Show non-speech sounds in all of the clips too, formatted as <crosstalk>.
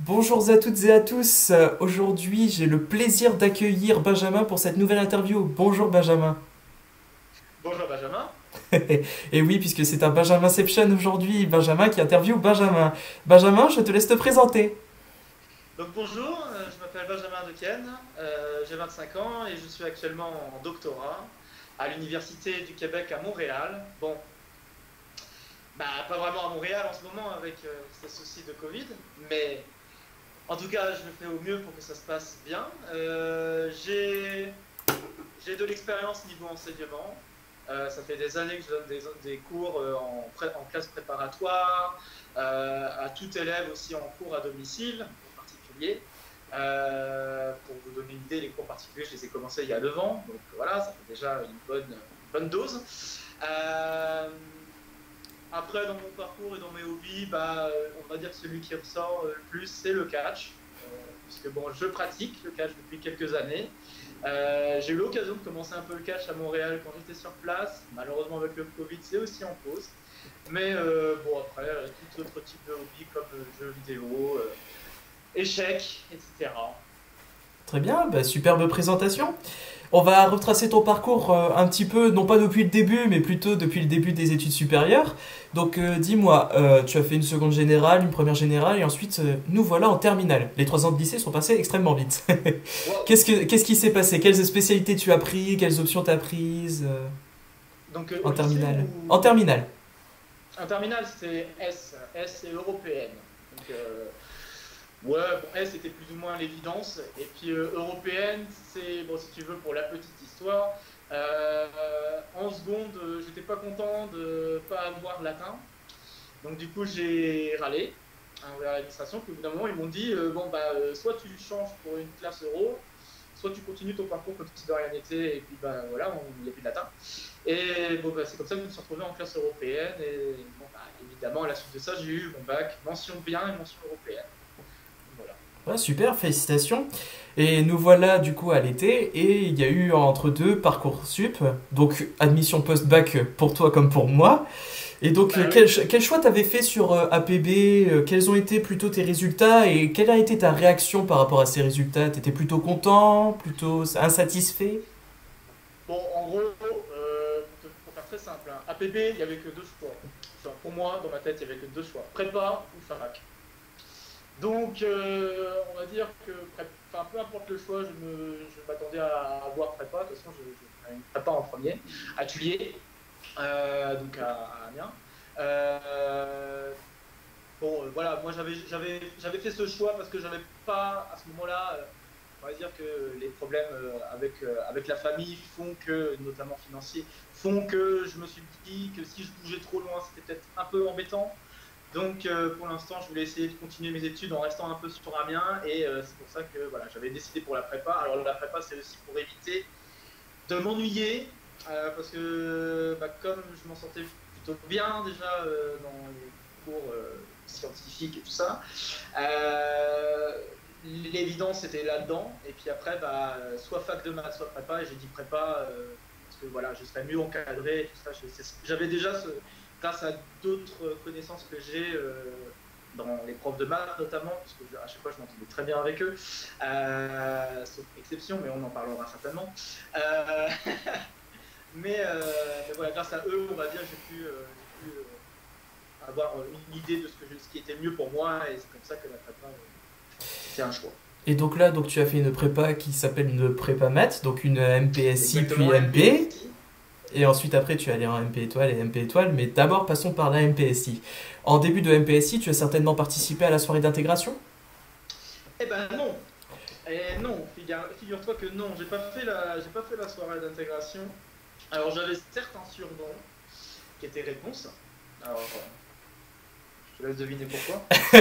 Bonjour à toutes et à tous. Euh, Aujourd'hui, j'ai le plaisir d'accueillir Benjamin pour cette nouvelle interview. Bonjour Benjamin. Bonjour Benjamin. <laughs> Et oui, puisque c'est un Benjaminception aujourd'hui, Benjamin qui interviewe Benjamin. Benjamin, je te laisse te présenter. Donc bonjour, euh, je m'appelle Benjamin Dequesne, euh, j'ai 25 ans et je suis actuellement en doctorat à l'Université du Québec à Montréal. Bon, bah pas vraiment à Montréal en ce moment avec euh, ces soucis de Covid, mais en tout cas je fais au mieux pour que ça se passe bien. Euh, j'ai de l'expérience niveau enseignement. Euh, ça fait des années que je donne des, des cours euh, en, classe préparatoire, à tout élève aussi en cours à domicile en particulier. Pour vous donner une idée, les cours particuliers, je les ai commencés il y a 9 ans, donc voilà, ça fait déjà une bonne, une bonne dose. Après, dans mon parcours et dans mes hobbies, bah, euh, on va dire que celui qui ressort euh, le plus, c'est le catch. Euh, puisque bon, je pratique le catch depuis quelques années. J'ai eu l'occasion de commencer un peu le catch à Montréal quand j'étais sur place. Malheureusement, avec le Covid, c'est aussi en pause. Mais bon, après, tout autre type de hobby comme jeux vidéo, échecs, etc. Très bien, bah, superbe présentation. On va retracer ton parcours euh, un petit peu, non pas depuis le début, mais plutôt depuis le début des études supérieures. Donc euh, dis-moi, euh, tu as fait une seconde générale, une première générale, et ensuite nous voilà en terminale. Les trois ans de lycée sont passés extrêmement vite. <laughs> Qu'est-ce que, qu'est-ce qui s'est passé? Quelles spécialités tu as pris Quelles options tu as prises Donc, en terminale? ou- En terminale. En terminale, c'était S. S, c'est européenne. Donc, euh, ouais, bon, S était plus ou moins l'évidence. Et puis, euh, européenne, c'est, bon, si tu veux, pour la petite histoire, euh, en seconde, euh, j'étais pas content de pas avoir latin. Donc, du coup, j'ai râlé envers l'administration. Puis, au bout d'un moment, ils m'ont dit bon, bah, soit tu changes pour une classe euro, soit tu continues ton parcours comme si de rien n'était. Et puis, bah, voilà, on- n'y plus de latin. Et bon, bah, c'est comme ça que je me suis retrouvé en classe européenne. Et bon, bah, évidemment, à la suite de ça, j'ai eu mon bac mention bien et mention européenne. Ouais, super, félicitations. Et nous voilà du coup à l'été, et il y a eu entre deux Parcoursup, donc admission post-bac pour toi comme pour moi. Et donc, Bah quel, ch- quel choix t'avais fait sur euh, APB euh, Quels ont été plutôt tes résultats? Et quelle a été ta réaction par rapport à ces résultats? T'étais plutôt content, plutôt insatisfait? Bon, en gros, euh, pour, faire très simple, hein, APB, il n'y avait que deux choix. Enfin, pour moi, dans ma tête, il n'y avait que deux choix prépa ou fac. Donc, euh, on va dire que peu importe le choix, je m'attendais à avoir prépa. De toute façon, je, prépa en premier, à Tulier, euh, donc à, à Amiens. Euh, bon, voilà, moi j'avais fait ce choix parce que j'avais pas à ce moment-là. on va dire que les problèmes avec, avec la famille font que, notamment financiers, font que je me suis dit que si je bougeais trop loin, c'était peut-être un peu embêtant. Donc euh, pour l'instant, je voulais essayer de continuer mes études en restant un peu sur Amiens et euh, c'est pour ça que voilà, j'avais décidé pour la prépa. Alors la prépa, c'est aussi pour éviter de m'ennuyer euh, parce que bah, comme je m'en sortais plutôt bien déjà dans les cours scientifiques et tout ça, l'évidence était là-dedans. Et puis après, bah, soit fac de maths, soit prépa. Et j'ai dit prépa parce que voilà, je serais mieux encadré. J'avais déjà, ce, grâce à d'autres connaissances que j'ai euh, dans les profs de maths notamment, parce que je- à chaque fois je m'entendais très bien avec eux, euh, sauf exception, mais on en parlera certainement. Euh, <laughs> mais, euh, mais voilà, grâce à eux, on va dire, j'ai pu, euh, euh, avoir une idée de ce, que je- ce qui était mieux pour moi, et c'est comme ça que la prépa, euh, c'est un choix. Et donc là, donc tu as fait une prépa qui s'appelle une prépa maths, donc une MPSI puis MP. Et ensuite, après, tu es allé en MP étoile et MP étoile, mais d'abord, passons par la MPSI. En début de MPSI, tu as certainement participé à la soirée d'intégration? Eh ben non. Eh non, figure- figure-toi que non, j'ai pas fait la, j'ai pas fait la soirée d'intégration. Alors j'avais certains surnoms qui étaient réponses. Alors, je te laisse deviner pourquoi. <laughs>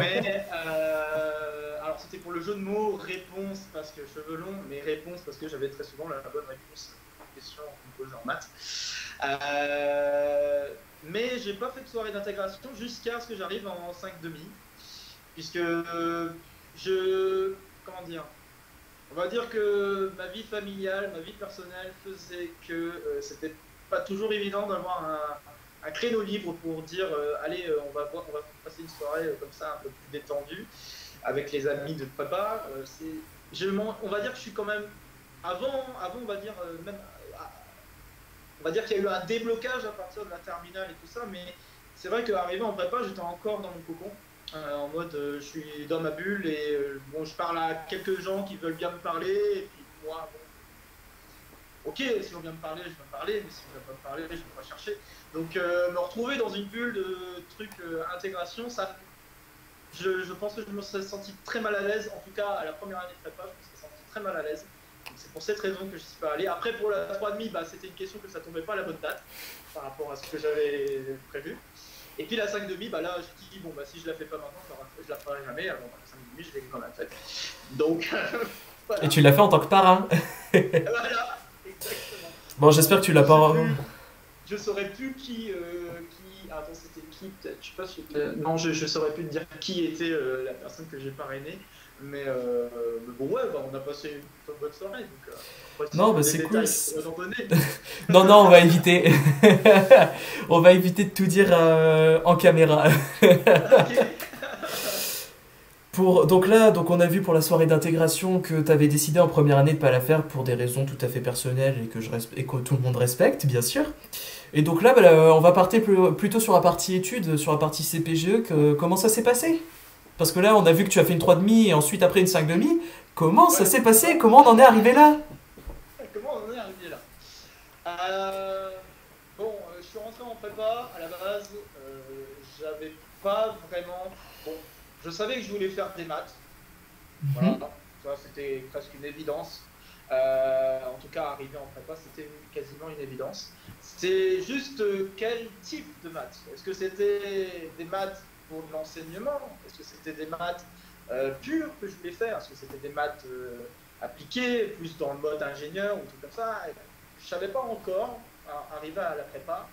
mais euh, alors c'était pour le jeu de mots réponse parce que cheveux longs, mais réponse parce que j'avais très souvent la bonne réponse questions qu'on en maths. Euh, mais j'ai pas fait de soirée d'intégration jusqu'à ce que j'arrive en 5 demi, puisque euh, je comment dire on va dire que ma vie familiale, ma vie personnelle faisait que euh, c'était pas toujours évident d'avoir un, un créneau libre pour dire allez, on, va voir, on va passer une soirée comme ça un peu plus détendue avec les amis de prépa. c'est, on va dire que je suis quand même avant, avant on va dire même on va dire qu'il y a eu un déblocage à partir de la terminale et tout ça, mais c'est vrai qu'arrivé en prépa, j'étais encore dans mon cocon. Euh, en mode euh, je suis dans ma bulle et euh, bon je parle à quelques gens qui veulent bien me parler et puis moi bon ok si on vient me parler je vais me parler mais si on ne vient pas me parler je vais pas chercher donc me retrouver dans une bulle de trucs intégration ça je, je, pense que je me serais senti très mal à l'aise en tout cas à la première année de prépa je me serais senti très mal à l'aise c'est pour cette raison que je ne suis pas allé après pour la 3,5 bah, c'était une question que ça tombait pas à la bonne date par rapport à ce que j'avais prévu et puis la 5,5, bah là, je dis, bon, bah si je la fais pas maintenant, je la ferai jamais. Alors, bah, la 5,5, je l'ai quand même faite. Donc, <laughs> voilà. Et tu l'as fait en tant que parrain. <laughs> voilà, exactement. Bon, j'espère que tu l'as pas. Je saurais plus qui. Euh, qui... attends, c'était qui peut-être Je sais pas si. Non, je, je saurais plus te dire qui était euh, la personne que j'ai parrainée. Mais, euh, mais, bon, ouais, bah, on a passé une bonne soirée. Donc, euh, non, bah c'est cool. <laughs> non, non, on va éviter. <laughs> on va éviter de tout dire euh, en caméra. <laughs> pour, donc là, donc on a vu pour la soirée d'intégration que tu avais décidé en première année de pas la faire pour des raisons tout à fait personnelles et que, je et que tout le monde respecte, bien sûr. Et donc là, bah, on va partir plutôt sur la partie études, sur la partie CPGE. Que, comment ça s'est passé? Parce que là, on a vu que tu as fait une 3,5 et ensuite après une 5,5. Comment ça s'est passé? Comment on en est arrivé là? Comment on en est arrivé là? Euh, Bon, euh, je suis rentré en prépa. À la base, euh, j'avais pas vraiment. Bon, je savais que je voulais faire des maths. Mhm. Voilà, ça c'était presque une évidence. en tout cas, arriver en prépa, c'était quasiment une évidence. C'est juste quel type de maths? Est-ce que c'était des maths pour de l'enseignement Est-ce que c'était des maths euh, pures que je voulais faire Est-ce que c'était des maths euh, appliquées, plus dans le mode ingénieur ou tout comme ça Je savais pas encore, arrivé à la prépa.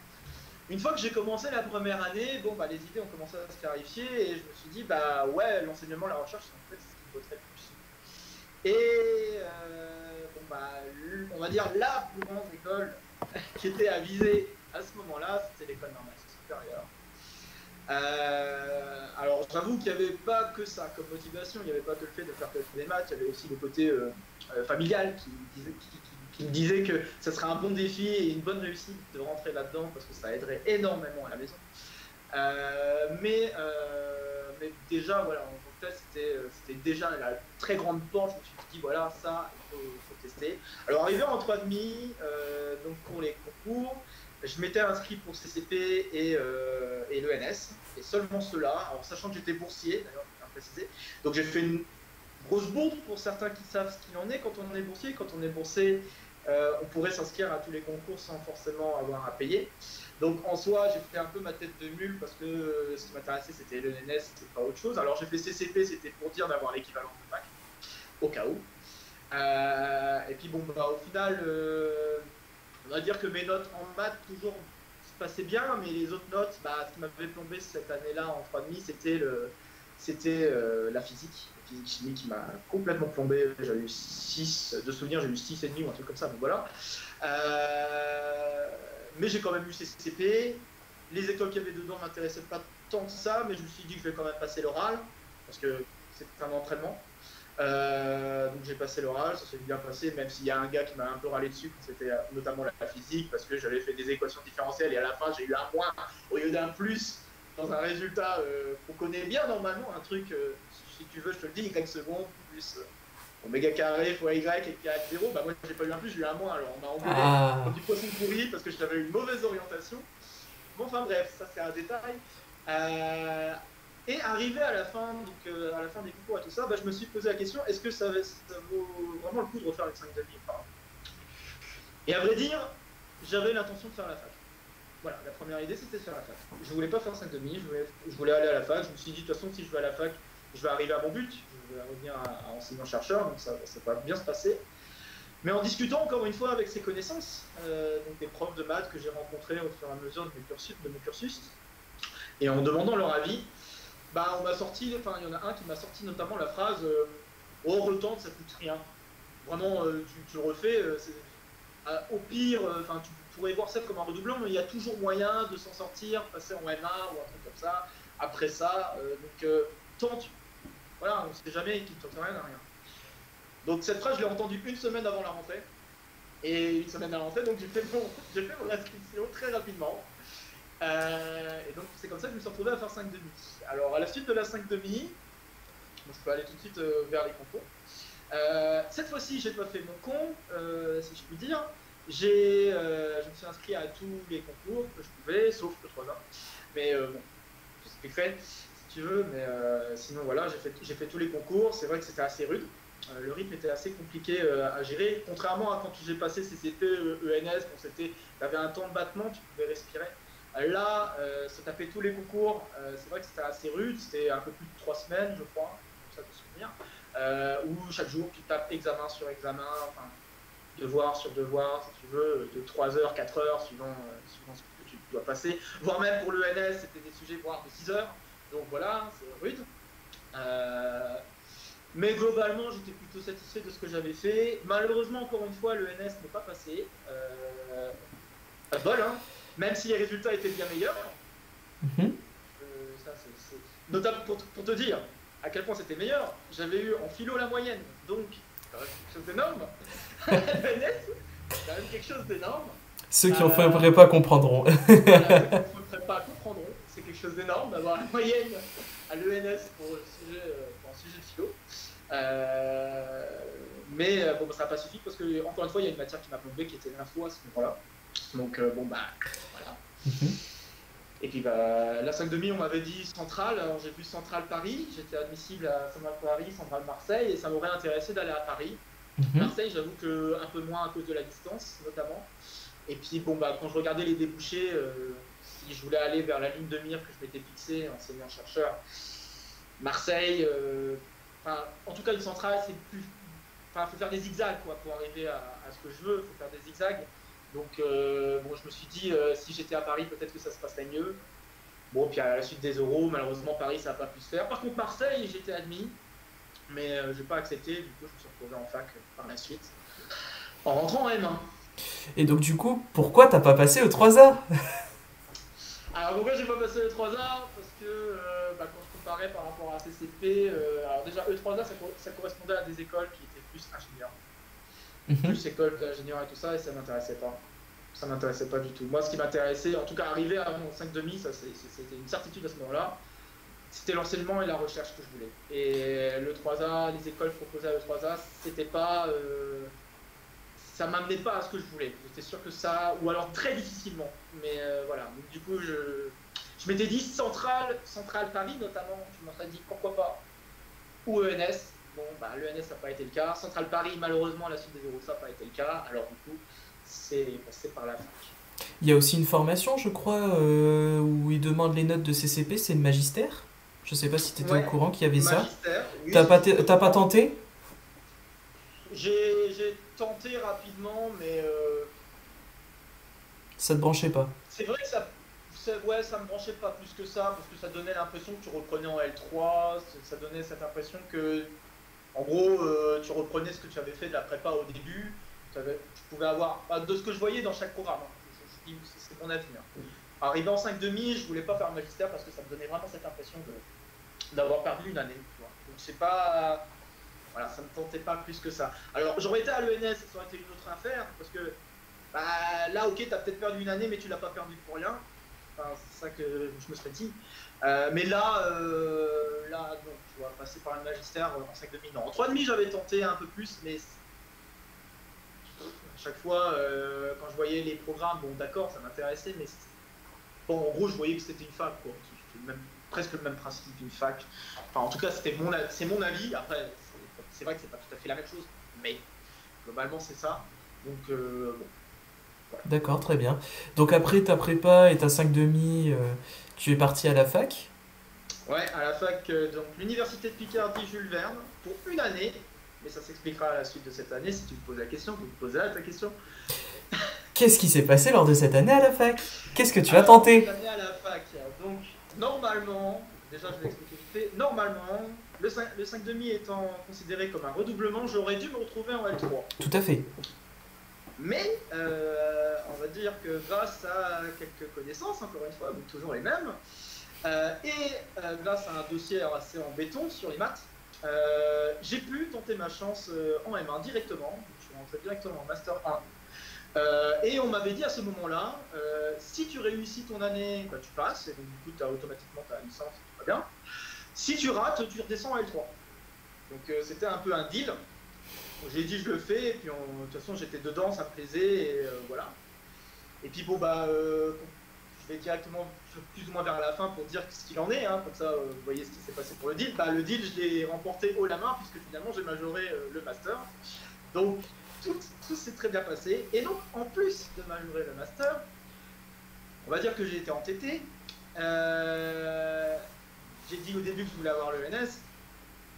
Une fois que j'ai commencé la première année, bon, bah, les idées ont commencé à se clarifier et je me suis dit, bah ouais, l'enseignement, la recherche, en fait, c'est ce qui vaut plus. Et euh, bon, bah, on va dire la plus grande école qui était à viser à ce moment-là, c'était l'école normale supérieure. Euh, alors j'avoue qu'il n'y avait pas que ça comme motivation, il n'y avait pas que le fait de faire des maths, il y avait aussi le côté euh, euh, familial qui disait, disait, que ça serait un bon défi et une bonne réussite de rentrer là-dedans parce que ça aiderait énormément à la maison. mais, mais déjà, voilà, en fait, c'était déjà la très grande porte, je me suis dit, voilà, ça, il faut, faut tester. Alors arrivé en 3,5, donc pour les concours, je m'étais inscrit pour CCP et, euh, l'ENS, et seulement cela, alors sachant que j'étais boursier, d'ailleurs, préciser. Donc j'ai fait une grosse bourde pour certains qui savent ce qu'il en est quand on est boursier. Quand on est boursier, euh, on pourrait s'inscrire à tous les concours sans forcément avoir à payer. Donc en soi, j'ai fait un peu ma tête de mule parce que euh, ce qui m'intéressait c'était l'ENS, c'était pas autre chose. Alors j'ai fait CCP, c'était pour dire d'avoir l'équivalent de bac, au cas où. et puis bon, bah, au final, on va dire que mes notes en maths toujours se passaient bien, mais les autres notes, bah, ce qui m'avait plombé cette année-là en 3,5, c'était le, c'était euh, la physique, la physique chimie qui m'a complètement plombé. J'ai eu 6 de souvenirs, j'ai eu 6,5 ou un truc comme ça, donc voilà. Euh, mais j'ai quand même eu CCP. Les écoles qu'il y avait dedans m'intéressaient pas tant que ça, mais je me suis dit que je vais quand même passer l'oral, parce que c'est un entraînement. Euh, donc j'ai passé l'oral, ça s'est bien passé, même s'il y a un gars qui m'a un peu râlé dessus, c'était euh, notamment la physique, parce que j'avais fait des équations différentielles et à la fin j'ai eu un moins au lieu d'un plus dans un résultat euh, qu'on connaît bien normalement, un truc, si tu veux, je te le dis, y seconde plus oméga carré fois y égale 0, bah moi j'ai pas eu un plus, j'ai eu un moins, alors on m'a envoyé ah. du poisson pourri parce que j'avais une mauvaise orientation. Bon, enfin bref, ça c'est un détail. Et arrivé à la fin, donc euh, à la fin des concours et tout ça, bah, je me suis posé la question est-ce que ça, vaut vraiment le coup de refaire les 5 demi Et à vrai dire, j'avais l'intention de faire la fac. Voilà, la première idée c'était de faire la fac. Je voulais pas faire 5 demi, je voulais, aller à la fac. Je me suis dit de toute façon, si je vais à la fac, je vais arriver à mon but. Je vais revenir à, enseignant-chercheur, donc ça, ça, va bien se passer. Mais en discutant encore une fois avec ses connaissances, euh, donc des profs de maths que j'ai rencontrés au fur et à mesure de mes de mes cursus et en demandant leur avis, bah, on m'a sorti, enfin, il y en a un qui m'a sorti notamment la phrase euh, Oh, retente, ça coûte rien. Vraiment, euh, tu, refais, euh, au pire, tu pourrais voir ça comme un redoublement, mais il y a toujours moyen de s'en sortir, passer en MA ou un truc comme ça. Après ça, donc tente. Voilà, on ne sait jamais qui ne rien à rien. Donc cette phrase, je l'ai entendue une semaine avant la rentrée. Et une semaine avant la rentrée, donc j'ai fait, mon, <laughs> fait mon inscription très rapidement. Et donc c'est comme ça que je me suis retrouvé à faire 5 demi. Alors à la suite de la 5 demi, je peux aller tout de suite vers les concours. Euh, cette fois-ci, j'ai pas fait mon con, euh, si je puis dire. J'ai, euh, je me suis inscrit à tous les concours que je pouvais, sauf le 3 ans. Mais bon, je fait, si tu veux. Mais sinon, voilà, j'ai fait, tous les concours. C'est vrai que c'était assez rude. le rythme était assez compliqué à gérer. Contrairement à quand j'ai passé CCP, ENS, quand c'était, avait un temps de battement, tu pouvais respirer. Là, se taper tous les concours, c'est vrai que c'était assez rude. C'était un peu plus de 3 semaines, je crois, ça te souvenir. Euh, où chaque jour tu tapes examen sur examen, enfin, devoir sur devoir, si tu veux, de 3 heures, 4 heures, suivant, euh, suivant ce que tu dois passer. Voire même pour l'ENS, c'était des sujets voire de 6 heures. Donc voilà, c'est rude. Euh, mais globalement, j'étais plutôt satisfait de ce que j'avais fait. Malheureusement, encore une fois, l'ENS n'est pas passé. pas de bol, hein. Même si les résultats étaient bien meilleurs. Mhm. ça, c'est, Notamment pour, pour te dire, à quel point c'était meilleur. J'avais eu en philo la moyenne, donc c'est quelque chose d'énorme. <laughs> c'est quand même quelque chose d'énorme. Ceux qui en euh, feraient pas comprendront. ceux qui en feraient <laughs> pas comprendront. C'est quelque chose d'énorme d'avoir la moyenne à l'ENS pour, le sujet, euh, pour un sujet de philo. Euh, mais bon, ça n'a pas suffi parce que, encore une fois, il y a une matière qui m'a plombé qui était l'info à ce moment-là. Donc, bon, bah, voilà. Mhm. Et puis bah, la 5 demi, on m'avait dit Centrale. Alors j'ai vu Centrale Paris. J'étais admissible à Centrale Paris, Centrale Marseille, et ça m'aurait intéressé d'aller à Paris. Mhm. Marseille, j'avoue que un peu moins à cause de la distance, notamment. Et puis bon bah quand je regardais les débouchés, euh, si je voulais aller vers la ligne de mire que je m'étais fixée, enseignant chercheur, Marseille. Euh, en tout cas une centrale, c'est plus. Enfin, faut faire des zigzags quoi pour arriver à, à ce que je veux. Faut faire des zigzags. Donc, euh, bon, je me suis dit, euh, si j'étais à Paris, peut-être que ça se passerait mieux. Bon, puis à la suite des euros, malheureusement, Paris, ça n'a pas pu se faire. Par contre, Marseille, j'étais admis, mais euh, je n'ai pas accepté. Du coup, je me suis retrouvé en fac par la suite, en rentrant en M1. Et donc, du coup, pourquoi t'as pas passé au 3A Alors, pourquoi j'ai pas passé au 3A Parce que bah, quand je comparais par rapport à CCP, alors déjà, E3A, ça, correspondait à des écoles qui étaient plus ingénieurs. Mhm. plus école d'ingénieur et tout ça, et ça m'intéressait pas. Ça m'intéressait pas du tout. Moi, ce qui m'intéressait, en tout cas, arriver à mon 5,5, ça c'était une certitude à ce moment-là, c'était l'enseignement et la recherche que je voulais. Et le 3A, les écoles proposées à le 3A, c'était pas. Euh, ça m'amenait pas à ce que je voulais. J'étais sûr que ça. Ou alors très difficilement. Mais euh, voilà. Donc, du coup, je, je m'étais dit centrale, centrale Paris notamment. Je m'étais dit pourquoi pas. Ou ENS. Bon, bah, l'ENS n'a pas été le cas. Central Paris, malheureusement, à la suite des euros, ça n'a pas été le cas. Alors, du coup, c'est passé par la fac. Il y a aussi une formation, je crois, euh, où ils demandent les notes de CCP, c'est le magistère. Je sais pas si tu étais au courant qu'il y avait ça. Oui, T'as pas, pas tenté? J'ai tenté rapidement, mais. Euh... Ça te branchait pas? C'est vrai que ça ouais, ça me branchait pas plus que ça, parce que ça donnait l'impression que tu reprenais en L3, ça donnait cette impression que en gros, euh, tu reprenais ce que tu avais fait de la prépa au début. Tu, pouvais avoir, de ce que je voyais dans chaque programme, hein. c'est mon avis. Hein. Arrivé en 5,5, je voulais pas faire magistère parce que ça me donnait vraiment cette impression d'avoir perdu une année. Donc c'est pas. Voilà, ça me tentait pas plus que ça. Alors j'aurais été à l'ENS, ça aurait été une autre affaire, parce que bah, là, ok, tu as peut-être perdu une année, mais tu l'as pas perdu pour rien. C'est ça que je me serais dit. Euh, mais là, euh, là, donc, tu vois, passer par un magistère en 5,5. Non, en 3,5, j'avais tenté un peu plus, mais à chaque fois, euh, quand je voyais les programmes, bon, d'accord, ça m'intéressait, mais bon, en gros, je voyais que c'était une fac, quoi. C'était presque le même principe qu'une fac. Enfin, en tout cas, c'était mon, c'est mon avis. Après, c'est vrai que c'est pas tout à fait la même chose, mais globalement, c'est ça. Donc, bon. D'accord, très bien. Donc après ta prépa et ta 5 demi, tu es parti à la fac? Ouais, à la fac, euh, donc l'université de Picardie Jules Verne, pour une année, mais ça s'expliquera à la suite de cette année si tu me poses la question, tu me poseras ta question. <laughs> Qu'est-ce qui s'est passé lors de cette année à la fac? Qu'est-ce que tu as tenté? Cette année à la fac, donc normalement, déjà je vais expliquer vite fait, normalement, le 5, le 5,5 étant considéré comme un redoublement, j'aurais dû me retrouver en L3. Tout à fait. Mais euh, on va dire que grâce à quelques connaissances, encore une fois, toujours les mêmes, euh, et euh, grâce à un dossier assez en béton sur les maths, j'ai pu tenter ma chance en M1 directement. Je suis rentré directement en Master 1. et on m'avait dit à ce moment-là, si tu réussis ton année, bah, tu passes, et donc du coup tu as automatiquement ta licence, tout va bien. Si tu rates, tu redescends à L3. Donc c'était un peu un deal. J'ai dit je le fais, et puis de toute façon j'étais dedans, ça plaisait, et euh, voilà. Et puis bon bah, euh, je vais directement plus ou moins vers la fin pour dire ce qu'il en est, hein, comme ça euh, vous voyez ce qui s'est passé pour le deal. Bah, le deal je l'ai remporté haut la main puisque finalement j'ai majoré le master. Donc tout, tout s'est très bien passé. Et donc en plus de majorer le master, on va dire que j'ai été entêté. j'ai dit au début que je voulais avoir le NS,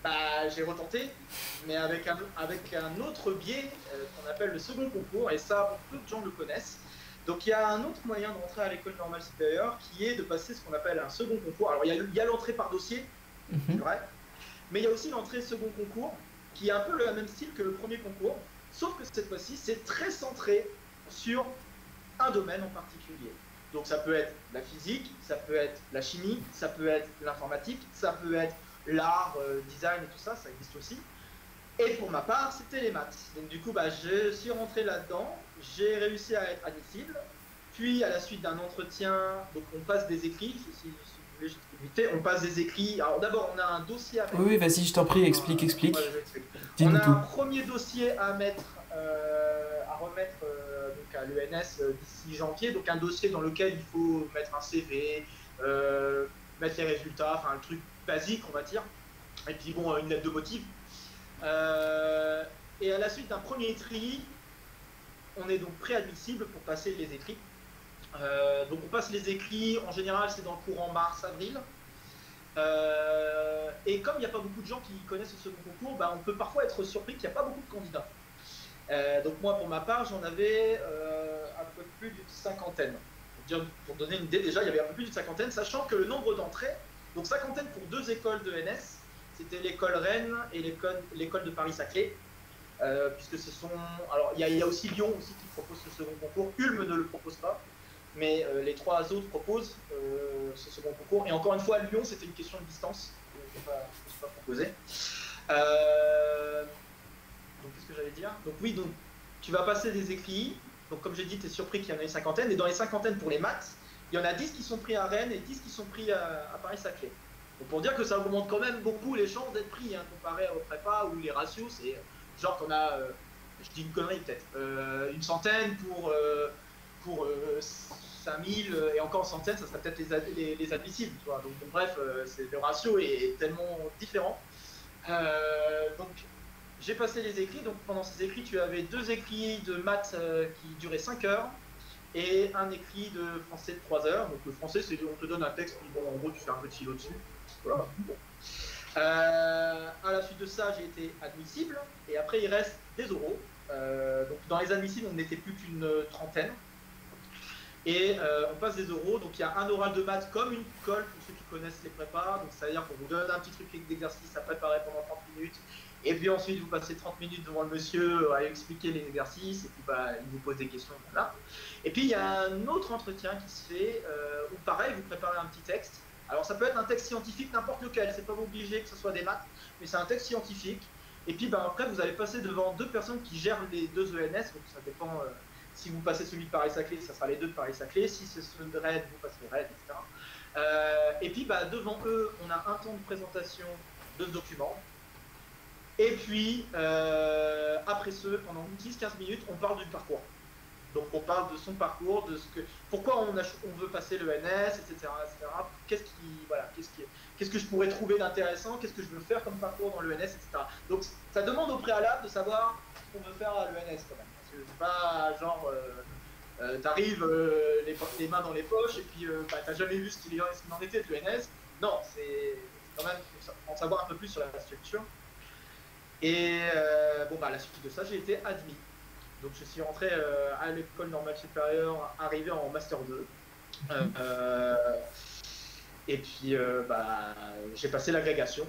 bah, j'ai retenté, mais avec un, avec un autre biais euh, qu'on appelle le second concours, et ça, peu de gens le connaissent. Donc il y a un autre moyen de rentrer à l'école normale supérieure qui est de passer ce qu'on appelle un second concours. Alors il y a, l'entrée par dossier, mhm. c'est vrai, mais il y a aussi l'entrée second concours qui est un peu le même style que le premier concours, sauf que cette fois-ci c'est très centré sur un domaine en particulier. Donc ça peut être la physique, ça peut être la chimie, ça peut être l'informatique, ça peut être l'art, euh, design et tout ça, ça existe aussi. Et pour ma part, c'était les maths. Donc du coup, bah, je suis rentré là-dedans, j'ai réussi à être admissible. Puis à la suite d'un entretien, donc on passe des écrits, si, vous voulez, on passe des écrits. Alors d'abord, on a un dossier à mettre. Oui, vas-y, je t'en prie, explique, explique. on a un premier dossier à mettre, euh, à remettre euh, donc à l'ENS d'ici janvier. Donc un dossier dans lequel il faut mettre un CV, mettre les résultats, enfin le truc basique, on va dire. Et puis bon, une lettre de motif. Euh, et à la suite d'un premier tri, on est donc préadmissible pour passer les écrits. Euh, donc on passe les écrits, en général c'est dans le courant mars-avril. Euh, et comme il n'y a pas beaucoup de gens qui connaissent ce second concours, bah, on peut parfois être surpris qu'il n'y a pas beaucoup de candidats. donc moi pour ma part j'en avais un peu plus d'une cinquantaine. Pour donner une idée déjà il y avait un peu plus d'une cinquantaine, sachant que le nombre d'entrées donc cinquantaine pour deux écoles de NS. C'était l'école Rennes et l'école de Paris-Saclay. Euh, puisque ce sont. Alors, il y, a aussi Lyon aussi qui propose ce second concours. Ulm ne le propose pas, mais euh, les trois autres proposent euh, ce second concours. Et encore une fois, Lyon, c'était une question de distance. Je ne pas, pas proposé. donc, qu'est-ce que j'allais dire? Donc, oui, donc, tu vas passer des écrits. Donc, comme j'ai dit, tu es surpris qu'il y en ait une cinquantaine. Et dans les cinquantaines pour les maths, il y en a 10 qui sont pris à Rennes et 10 qui sont pris à, Paris-Saclay. Donc pour dire que ça augmente quand même beaucoup les chances d'être pris, hein, comparé au prépa où les ratios, c'est genre qu'on a, euh, je dis une connerie peut-être, euh, une centaine pour, euh, pour 5000 et encore centaines, ça serait peut-être les, les, admissibles. Donc, bref, le ratio est tellement différent. donc j'ai passé les écrits, donc pendant ces écrits, tu avais deux écrits de maths qui duraient 5 heures et un écrit de français de 3 heures. Donc le français, c'est on te donne un texte, bon, en gros, tu fais un petit lot dessus. Voilà. Euh, à la suite de ça, j'ai été admissible, et après, il reste des oraux. Euh, donc dans les admissibles, on n'était plus qu'une trentaine. Et euh, on passe des oraux, donc il y a un oral de maths comme une colle pour ceux qui connaissent les prépas. Donc c'est-à-dire qu'on vous donne un petit truc d'exercice à préparer pendant 30 minutes. Et puis ensuite, vous passez 30 minutes devant le monsieur à expliquer les exercices, et puis bah, il vous pose des questions. Et puis il y a un autre entretien qui se fait, euh, où pareil, vous préparez un petit texte. Alors ça peut être un texte scientifique, n'importe lequel, c'est pas obligé que ce soit des maths, mais c'est un texte scientifique. Et puis bah, après, vous allez passer devant deux personnes qui gèrent les deux ENS, donc ça dépend. Euh, si vous passez celui de Paris-Saclay, ça sera les deux de Paris-Saclay. Si c'est celui de Rennes, vous passerez Rennes, etc. Euh, et puis bah, devant eux, on a un temps de présentation de ce document. Et puis, euh, après ce, pendant 10-15 minutes, on parle du parcours. Donc on parle de son parcours, de ce que, pourquoi on, veut passer le NS, etc. Qu'est-ce qui, voilà, qu'est-ce qui, qu'est-ce que je pourrais trouver d'intéressant, qu'est-ce que je veux faire comme parcours dans le NS, etc. Donc ça demande au préalable de savoir ce qu'on veut faire à l'ENS quand même. Parce que c'est pas genre, euh, euh t'arrives euh, les, mains dans les poches et puis bah, t'as jamais vu ce qu'il en était de l'ENS. Non, c'est quand même en savoir un peu plus sur la structure. Et euh, bon, bah, à la suite de ça, j'ai été admis. Donc, je suis rentré euh, à l'école normale supérieure, arrivé en Master 2. Euh, et puis, bah, j'ai passé l'agrégation.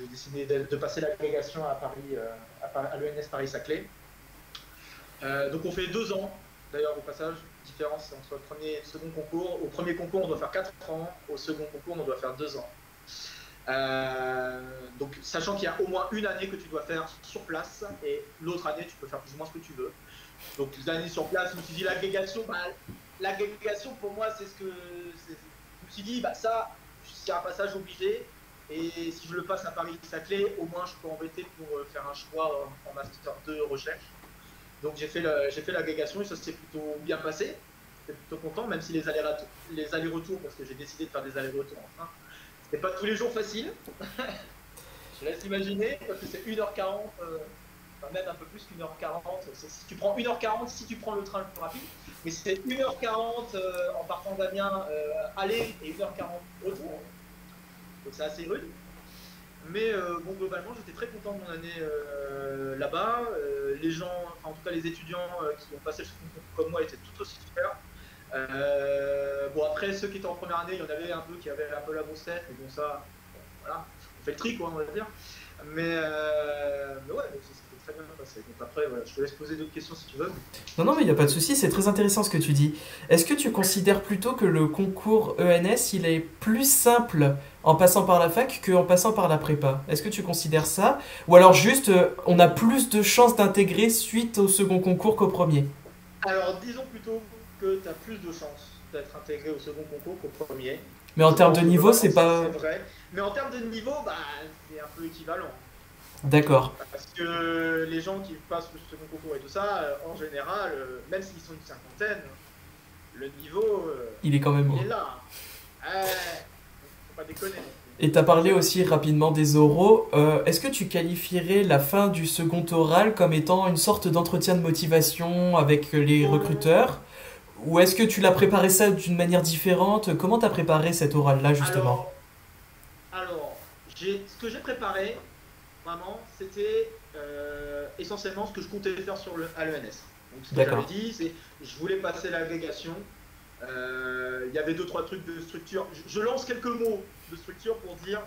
J'ai décidé de, passer l'agrégation à Paris, à, l'ENS Paris-Saclay. donc on fait deux ans, d'ailleurs au passage, différence entre le premier et le second concours. Au premier concours, on doit faire 4 ans, au second concours, on doit faire 2 ans. Euh, donc, sachant qu'il y a au moins une année que tu dois faire sur place et l'autre année, tu peux faire plus ou moins ce que tu veux. Donc, l'année sur place, je me suis dit l'agrégation, bah, l'agrégation pour moi, c'est ce que. Je me suis dit, bah, ça, c'est un passage obligé. Et si je le passe à Paris-Saclay, au moins je peux embêter pour euh, faire un choix en Master 2 recherche. Donc j'ai fait l'agrégation et ça s'est plutôt bien passé. J'étais plutôt content, même si les allers-retours, allers-retours parce que j'ai décidé de faire des allers-retours en c'était pas tous les jours facile. <laughs> je laisse imaginer, parce que c'est 1h40, euh, enfin même un peu plus qu'une heure 40. Si tu prends 1h40, si tu prends le train le plus rapide, mais c'est 1h40 euh, en partant d'Amiens euh, aller et 1h40 retour. Donc c'est assez rude. Mais bon, globalement, j'étais très content de mon année là-bas. Les gens, en tout cas les étudiants qui ont passé le comme moi étaient tout aussi super. Bon, après, ceux qui étaient en première année, il y en avait un peu qui avaient un peu la grosse tête, mais bon, ça, voilà, on fait le tri, quoi, on va dire. Mais, mais ouais, c'était très bien passé. Donc après, voilà, je te laisse poser d'autres questions si tu veux. Non, non, mais il n'y a pas de souci, c'est très intéressant ce que tu dis. Est-ce que tu considères plutôt que le concours ENS, il est plus simple en passant par la fac qu'en passant par la prépa? Est-ce que tu considères ça? Ou alors juste, euh, on a plus de chances d'intégrer suite au second concours qu'au premier? Alors disons plutôt que tu as plus de chances d'être intégré au second concours qu'au premier. Mais en termes de niveau, c'est pas... C'est vrai. Mais en termes de niveau, bah, c'est un peu équivalent. D'accord. Parce que les gens qui passent le second concours et tout ça, euh, en général, euh, même s'ils sont une cinquantaine, le niveau... il est quand même... Il est là. Et tu as parlé aussi rapidement des oraux. Euh, est-ce que tu qualifierais la fin du second oral comme étant une sorte d'entretien de motivation avec les recruteurs Ou est-ce que tu l'as préparé ça d'une manière différente? Comment tu as préparé cet oral-là justement? Alors, ce que j'ai préparé, vraiment, c'était euh, essentiellement ce que je comptais faire sur le, à l'ENS. Donc, ce que j'avais dit, c'est je voulais passer l'agrégation euh, il y avait deux, trois trucs de structure. Je, lance quelques mots de structure pour dire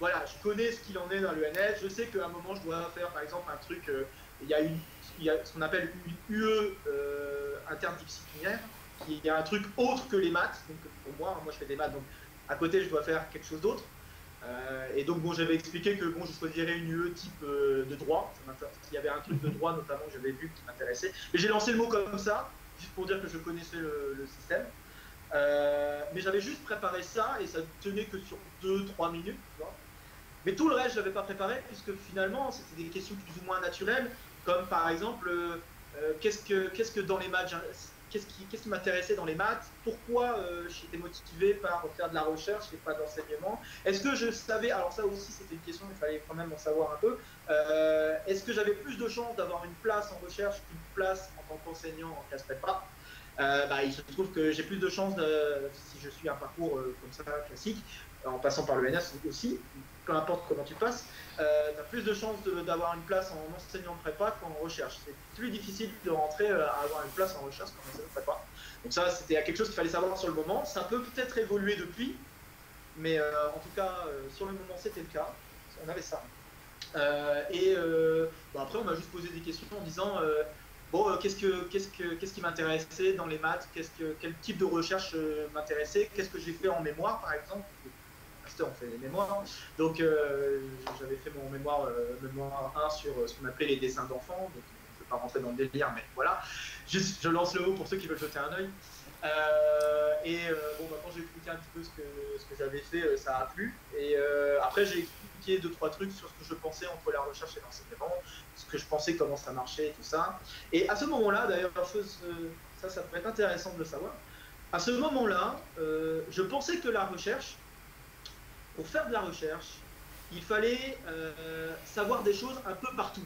voilà, je connais ce qu'il en est dans l'ENS. Je sais qu'à un moment, je dois faire, par exemple, un truc. Euh, il y a, une, il y a ce qu'on appelle une UE interdisciplinaire, qui est un truc autre que les maths. Donc, pour moi, moi, je fais des maths, donc à côté, je dois faire quelque chose d'autre. et donc, bon, j'avais expliqué que bon, je choisirais une UE type de droit. Il y avait un truc de droit, notamment, que j'avais vu qui m'intéressait. Et j'ai lancé le mot comme ça juste pour dire que je connaissais le, système. Euh, mais j'avais juste préparé ça et ça tenait que sur 2-3 minutes. mais tout le reste, je n'avais pas préparé puisque finalement, c'était des questions plus ou moins naturelles, comme par exemple, euh, qu'est-ce que, qu'est-ce que dans les matchs qu'est-ce qui, qui m'intéressait dans les maths, pourquoi euh, j'étais motivé par faire de la recherche et pas d'enseignement. Est-ce que je savais, alors ça aussi c'était une question, il fallait quand même en savoir un peu, euh, est-ce que j'avais plus de chances d'avoir une place en recherche qu'une place en tant qu'enseignant en classe prépa? Bah, il se trouve que j'ai plus de chances, si je suis un parcours comme ça classique, en passant par le aussi, peu importe comment tu passes, euh, tu as plus de chances d'avoir une place en enseignant prépa qu'en recherche. C'est plus difficile de rentrer euh, à avoir une place en recherche qu'en enseignant prépa. Donc ça, c'était quelque chose qu'il fallait savoir sur le moment. Ça peut peut-être évoluer depuis, mais euh, en tout cas, sur le moment, c'était le cas. On avait ça. et bon, après, on m'a juste posé des questions en disant bon, qu'est-ce, que, qu'est-ce, que, qu'est-ce qui m'intéressait dans les maths? Quel type de recherche m'intéressait? Qu'est-ce que j'ai fait en mémoire, par exemple? On fait des mémoires. Donc euh, j'avais fait mon mémoire, euh, mémoire 1 sur euh, ce qu'on appelait les dessins d'enfants. Donc je ne vais pas rentrer dans le délire, mais voilà. Juste, je lance le haut pour ceux qui veulent jeter un oeil. et bon, bah, quand j'ai expliqué un petit peu ce que, ce que j'avais fait, ça a plu. Et après, j'ai expliqué deux, trois trucs sur ce que je pensais entre la recherche et l'enseignement, ce que je pensais, comment ça marchait et tout ça. Et à ce moment-là, d'ailleurs, chose, ça, ça pourrait être intéressant de le savoir. À ce moment-là, je pensais que la recherche, pour faire de la recherche, il fallait euh, savoir des choses un peu partout.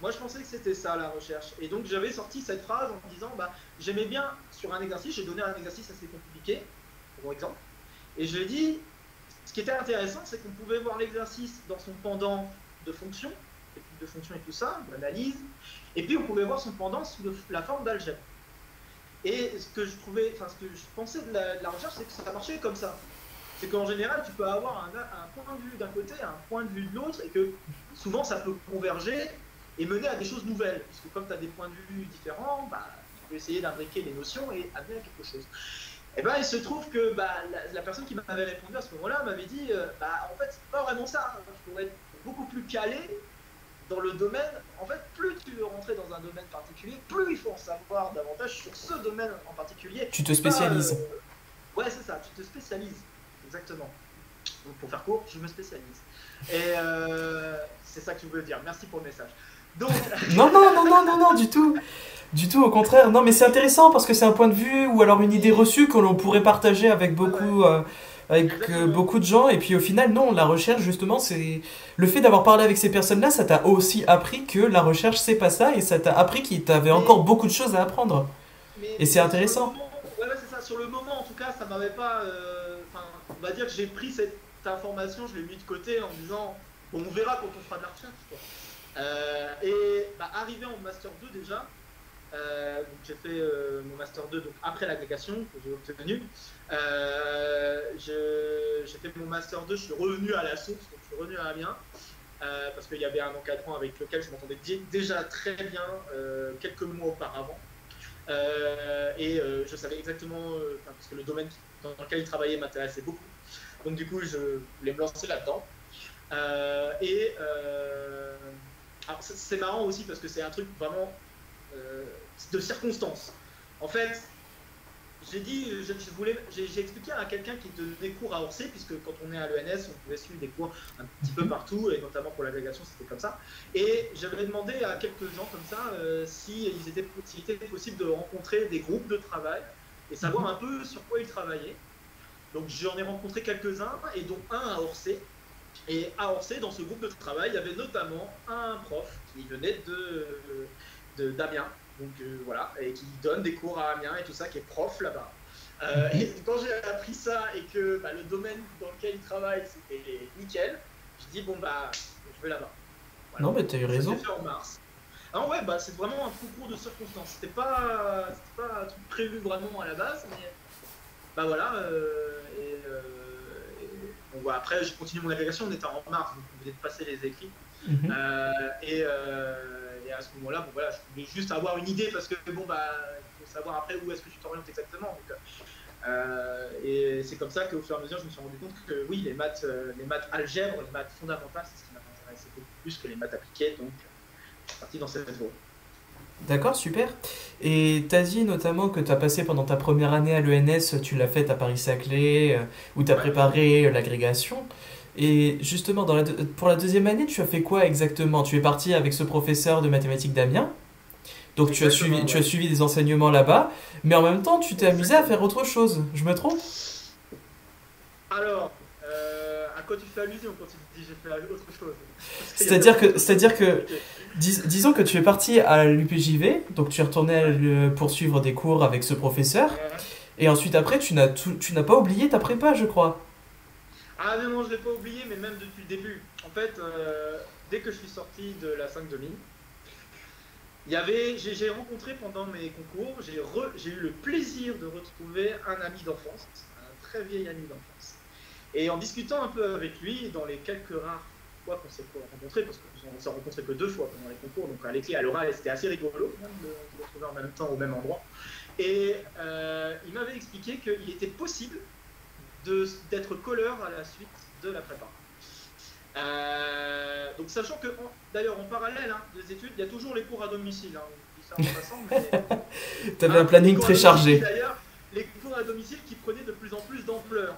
Moi, je pensais que c'était ça la recherche. Et donc, j'avais sorti cette phrase en disant bah, J'aimais bien sur un exercice, j'ai donné un exercice assez compliqué, pour exemple. Et je lui ai dit Ce qui était intéressant, c'est qu'on pouvait voir l'exercice dans son pendant de fonction, de fonction et tout ça, d'analyse. Et puis, on pouvait voir son pendant sous la forme d'algèbre. Et ce que je trouvais, enfin, ce que je pensais de la recherche, c'est que ça marchait comme ça c'est qu'en général, tu peux avoir un, point de vue d'un côté, un point de vue de l'autre, et que souvent ça peut converger, et mener à des choses nouvelles. Puisque comme tu as des points de vue différents, bah, tu peux essayer d'imbriquer les notions et amener à quelque chose. Et ben il se trouve que bah, la, personne qui m'avait répondu à ce moment-là m'avait dit euh, bah, en fait, c'est pas vraiment ça. Je pourrais être beaucoup plus calé dans le domaine. En fait, plus tu veux rentrer dans un domaine particulier, plus il faut en savoir davantage sur ce domaine en particulier. Tu te spécialises. Euh, ouais, c'est ça, tu te spécialises. Exactement. Donc, pour faire court, je me spécialise. Et euh, c'est ça que je voulais dire. Merci pour le message. Donc... <laughs> non, non, non, non, non, non, du tout. Du tout, au contraire. Non, mais c'est intéressant parce que c'est un point de vue ou alors une idée reçue que l'on pourrait partager avec beaucoup, euh, avec euh, beaucoup de gens. Et puis au final, non, la recherche, justement, c'est le fait d'avoir parlé avec ces personnes-là, ça t'a aussi appris que la recherche, c'est pas ça, et ça t'a appris qu'il t'avait encore beaucoup de choses à apprendre. et c'est intéressant. ouais, c'est ça. Sur le moment, en tout cas, ça m'avait pas. Va dire que j'ai pris cette information, je l'ai mis de côté en disant, bon, on verra quand on fera de la recherche. Quoi. Euh, et bah, arrivé en Master 2 déjà, euh, j'ai fait euh, mon Master 2 donc après l'agrégation que j'ai obtenu. j'ai fait mon Master 2, je suis revenu à la source, donc je suis revenu à Amiens. parce qu'il y avait un encadrant avec lequel je m'entendais déjà très bien quelques mois auparavant. et je savais exactement, parce que le domaine dans lequel il travaillait m'intéressait beaucoup. Donc du coup, je voulais me lancer là-dedans. et c'est marrant aussi parce que c'est un truc vraiment euh, de circonstance. En fait, j'ai dit, je, voulais, j'ai, expliqué à quelqu'un qui donnait cours à Orsay, puisque quand on est à l'ENS, on pouvait suivre des cours un petit peu partout, et notamment pour l'agrégation, c'était comme ça. Et j'avais demandé à quelques gens comme ça euh, s'il était, était possible de rencontrer des groupes de travail et savoir un peu sur quoi ils travaillaient. Donc j'en ai rencontré quelques-uns, et dont un à Orsay. Et à Orsay, dans ce groupe de travail, il y avait notamment un prof qui venait de d'Amiens, donc euh, voilà, et qui donne des cours à Amiens et tout ça, qui est prof là-bas. Euh, et quand j'ai appris ça et que bah, le domaine dans lequel il travaille c'était nickel, je dis bon bah je vais là-bas. Non mais t'as eu raison. fait en mars. Alors ouais bah c'est vraiment un concours de circonstances. C'était pas pas un truc prévu vraiment à la base, mais bah voilà. Euh, et, après, j'ai continué mon agrégation, on était en mars, donc on venait de passer les écrits. Mhm. Euh, euh, et, à ce moment-là, bon, voilà, je voulais juste avoir une idée parce que bon, bah, il faut savoir après où est-ce que tu t'orientes exactement. Euh, et c'est comme ça qu'au fur et à mesure, je me suis rendu compte que oui, les maths, les maths algèbres, les maths fondamentales, c'est ce qui m'intéressait beaucoup plus que les maths appliquées. Donc, je suis parti dans cette voie. D'accord, super. Et t'as dit notamment que tu as passé pendant ta première année à l'ENS, tu l'as faite à Paris-Saclay, euh, où tu as préparé euh, l'agrégation. Et justement, dans la pour la deuxième année, tu as fait quoi exactement? Tu es parti avec ce professeur de mathématiques d'Amiens. Donc tu as, suivi, tu as suivi des enseignements là-bas, mais en même temps, tu t'es amusé à faire autre chose. Je me trompe? Alors, euh, à quoi tu fais allusion quand tu dis j'ai fait autre chose? C'est-à-dire que, c'est-à-dire que disons que tu es parti à l'UPJV, donc tu es retourné poursuivre des cours avec ce professeur, et ensuite après tu n'as, pas oublié ta prépa, je crois. Ah non, non, je l'ai pas oublié, mais même depuis le début. En fait, euh, dès que je suis sorti de la 5 demi, il y avait, j'ai, rencontré pendant mes concours, j'ai, j'ai eu le plaisir de retrouver un ami d'enfance, un très vieil ami d'enfance. Et en discutant un peu avec lui, dans les quelques rares fois qu'on s'est rencontrés, parce qu'on s'est rencontrés que deux fois pendant les concours, donc à l'écrit, à l'oral, c'était assez rigolo de se retrouver en même temps au même endroit. Et euh, il m'avait expliqué qu'il était possible d'être colleur à la suite de la prépa. Euh, donc sachant que, d'ailleurs, en parallèle hein, des études, il y a toujours les cours à domicile. Hein, tu <laughs> avais un planning très chargé. D'ailleurs, les cours à domicile qui prenaient de plus en plus d'ampleur.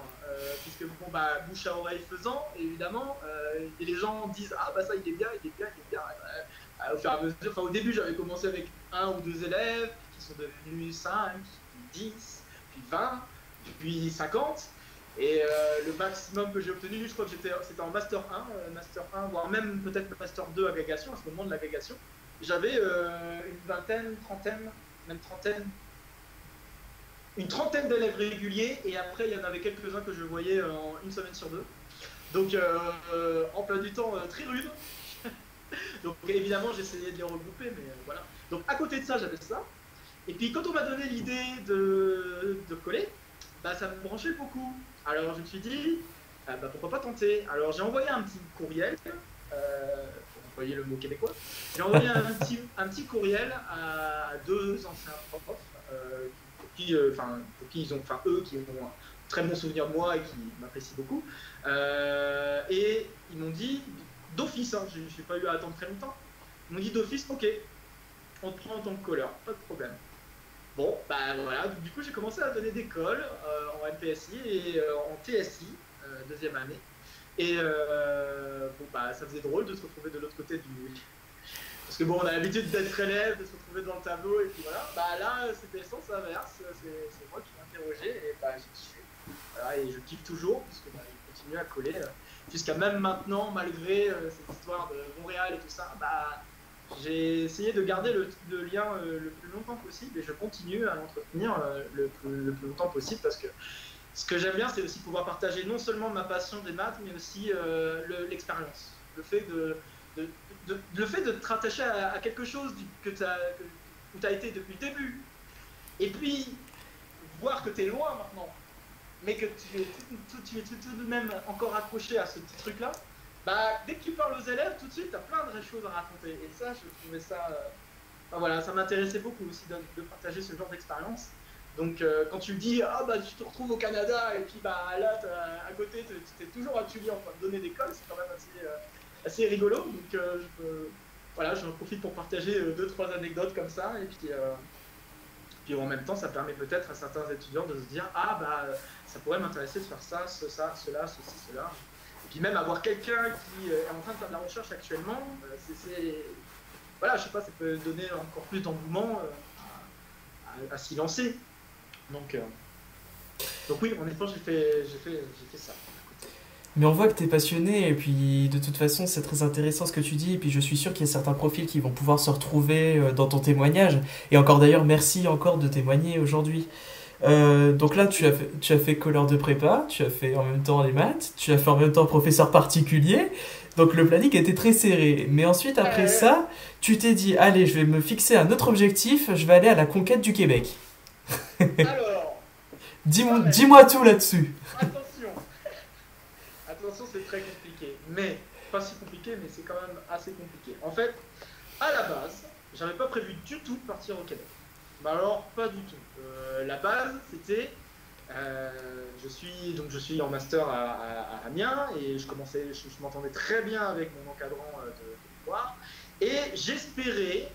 Euh, puisque bon, bah, bouche à oreille faisant, évidemment, euh, et les gens disent Ah, bah ça, il est bien, il est bien, il est bien. Euh, au fur et à mesure, enfin, au début, j'avais commencé avec un ou deux élèves qui sont devenus 5, puis 10, puis 20, puis 50. Et le maximum que j'ai obtenu, je crois que c'était en Master 1, Master 1, voire même peut-être Master 2 agrégation, à ce moment de l'agrégation. J'avais une vingtaine, trentaine, même trentaine une trentaine d'élèves réguliers et après il y en avait quelques-uns que je voyais euh, en une semaine sur deux. Donc euh, euh, en plein du temps très rude. <laughs> Donc évidemment j'essayais de les regrouper mais voilà. Donc à côté de ça j'avais ça. Et puis quand on m'a donné l'idée de, coller, bah, ça me branchait beaucoup. Alors je me suis dit, bah, pourquoi pas tenter? Alors j'ai envoyé un petit courriel pour voyez le mot québécois. J'ai envoyé un petit, courriel à deux anciens profs, euh, qui, euh, enfin, pour qui ils ont, enfin eux qui ont un très bon souvenir de moi et qui m'apprécient beaucoup. Euh, et ils m'ont dit d'office, hein, je n'ai pas eu à attendre très longtemps. Ils m'ont dit d'office, ok, on te prend en tant que colleur, pas de problème. Bon, bah voilà, du coup j'ai commencé à donner des calls en MPSI et en TSI, deuxième année. Et bon, bah, ça faisait drôle de se retrouver de l'autre côté du, parce que bon, on a l'habitude d'être élève, de se retrouver dans le tableau, et puis voilà. Bah là, c'était sens inverse. C'est moi qui m'interrogeais, et bah j'ai kiffé. Voilà, et je kiffe toujours, parce que bah, continue à coller. Euh, jusqu'à même maintenant, malgré euh, cette histoire de Montréal et tout ça, bah j'ai essayé de garder le, lien euh, le plus longtemps possible, et je continue à l'entretenir le, le, plus longtemps possible, parce que ce que j'aime bien, c'est aussi pouvoir partager non seulement ma passion des maths, mais aussi l'expérience. Le, fait de le fait de te rattacher à, quelque chose que tu as, où as été depuis le début, et puis voir que tu es loin maintenant, mais que tu es, tout de même encore accroché à ce petit truc-là, bah, dès que tu parles aux élèves, tout de suite, tu as plein de choses à raconter. Et ça, je trouvais ça. Euh, voilà, ça m'intéressait beaucoup aussi de, partager ce genre d'expérience. Donc, euh, quand tu me dis, ah bah, tu te retrouves au Canada, et puis bah, là, à côté, tu es toujours à Tully en train de donner des cols, c'est quand même assez. Euh, assez rigolo. Donc euh, je voilà, j'en profite pour partager euh, deux trois anecdotes comme ça et puis euh, puis en même temps, ça permet peut-être à certains étudiants de se dire ah bah ça pourrait m'intéresser de faire ça, ce, ça, cela, ceci, cela. Et puis même avoir quelqu'un qui est en train de faire de la recherche actuellement, c'est voilà, je sais pas, ça peut donner encore plus d'engouement à, s'y lancer. Donc donc oui, en effet, j'ai fait fait j'ai fait ça. Mais on voit que tu es passionné et puis de toute façon c'est très intéressant ce que tu dis et puis je suis sûr qu'il y a certains profils qui vont pouvoir se retrouver euh, dans ton témoignage. Et encore d'ailleurs merci encore de témoigner aujourd'hui. Euh, donc là tu as fait, tu as fait de prépa, tu as fait en même temps les maths, tu as fait en même temps professeur particulier. Donc le planning était très serré. Mais ensuite après ça, tu t'es dit allez je vais me fixer un autre objectif, je vais aller à la conquête du Québec. Alors, <laughs> dis-moi tout là-dessus c'est très compliqué. Mais, pas si compliqué, mais c'est quand même assez compliqué. En fait, à la base, j'avais pas prévu du tout de partir au Québec. Bah alors, pas du tout. Euh, la base, c'était. Euh, je suis donc je suis en master à, Amiens et je commençais, je, m'entendais très bien avec mon encadrant euh, de, pouvoir et j'espérais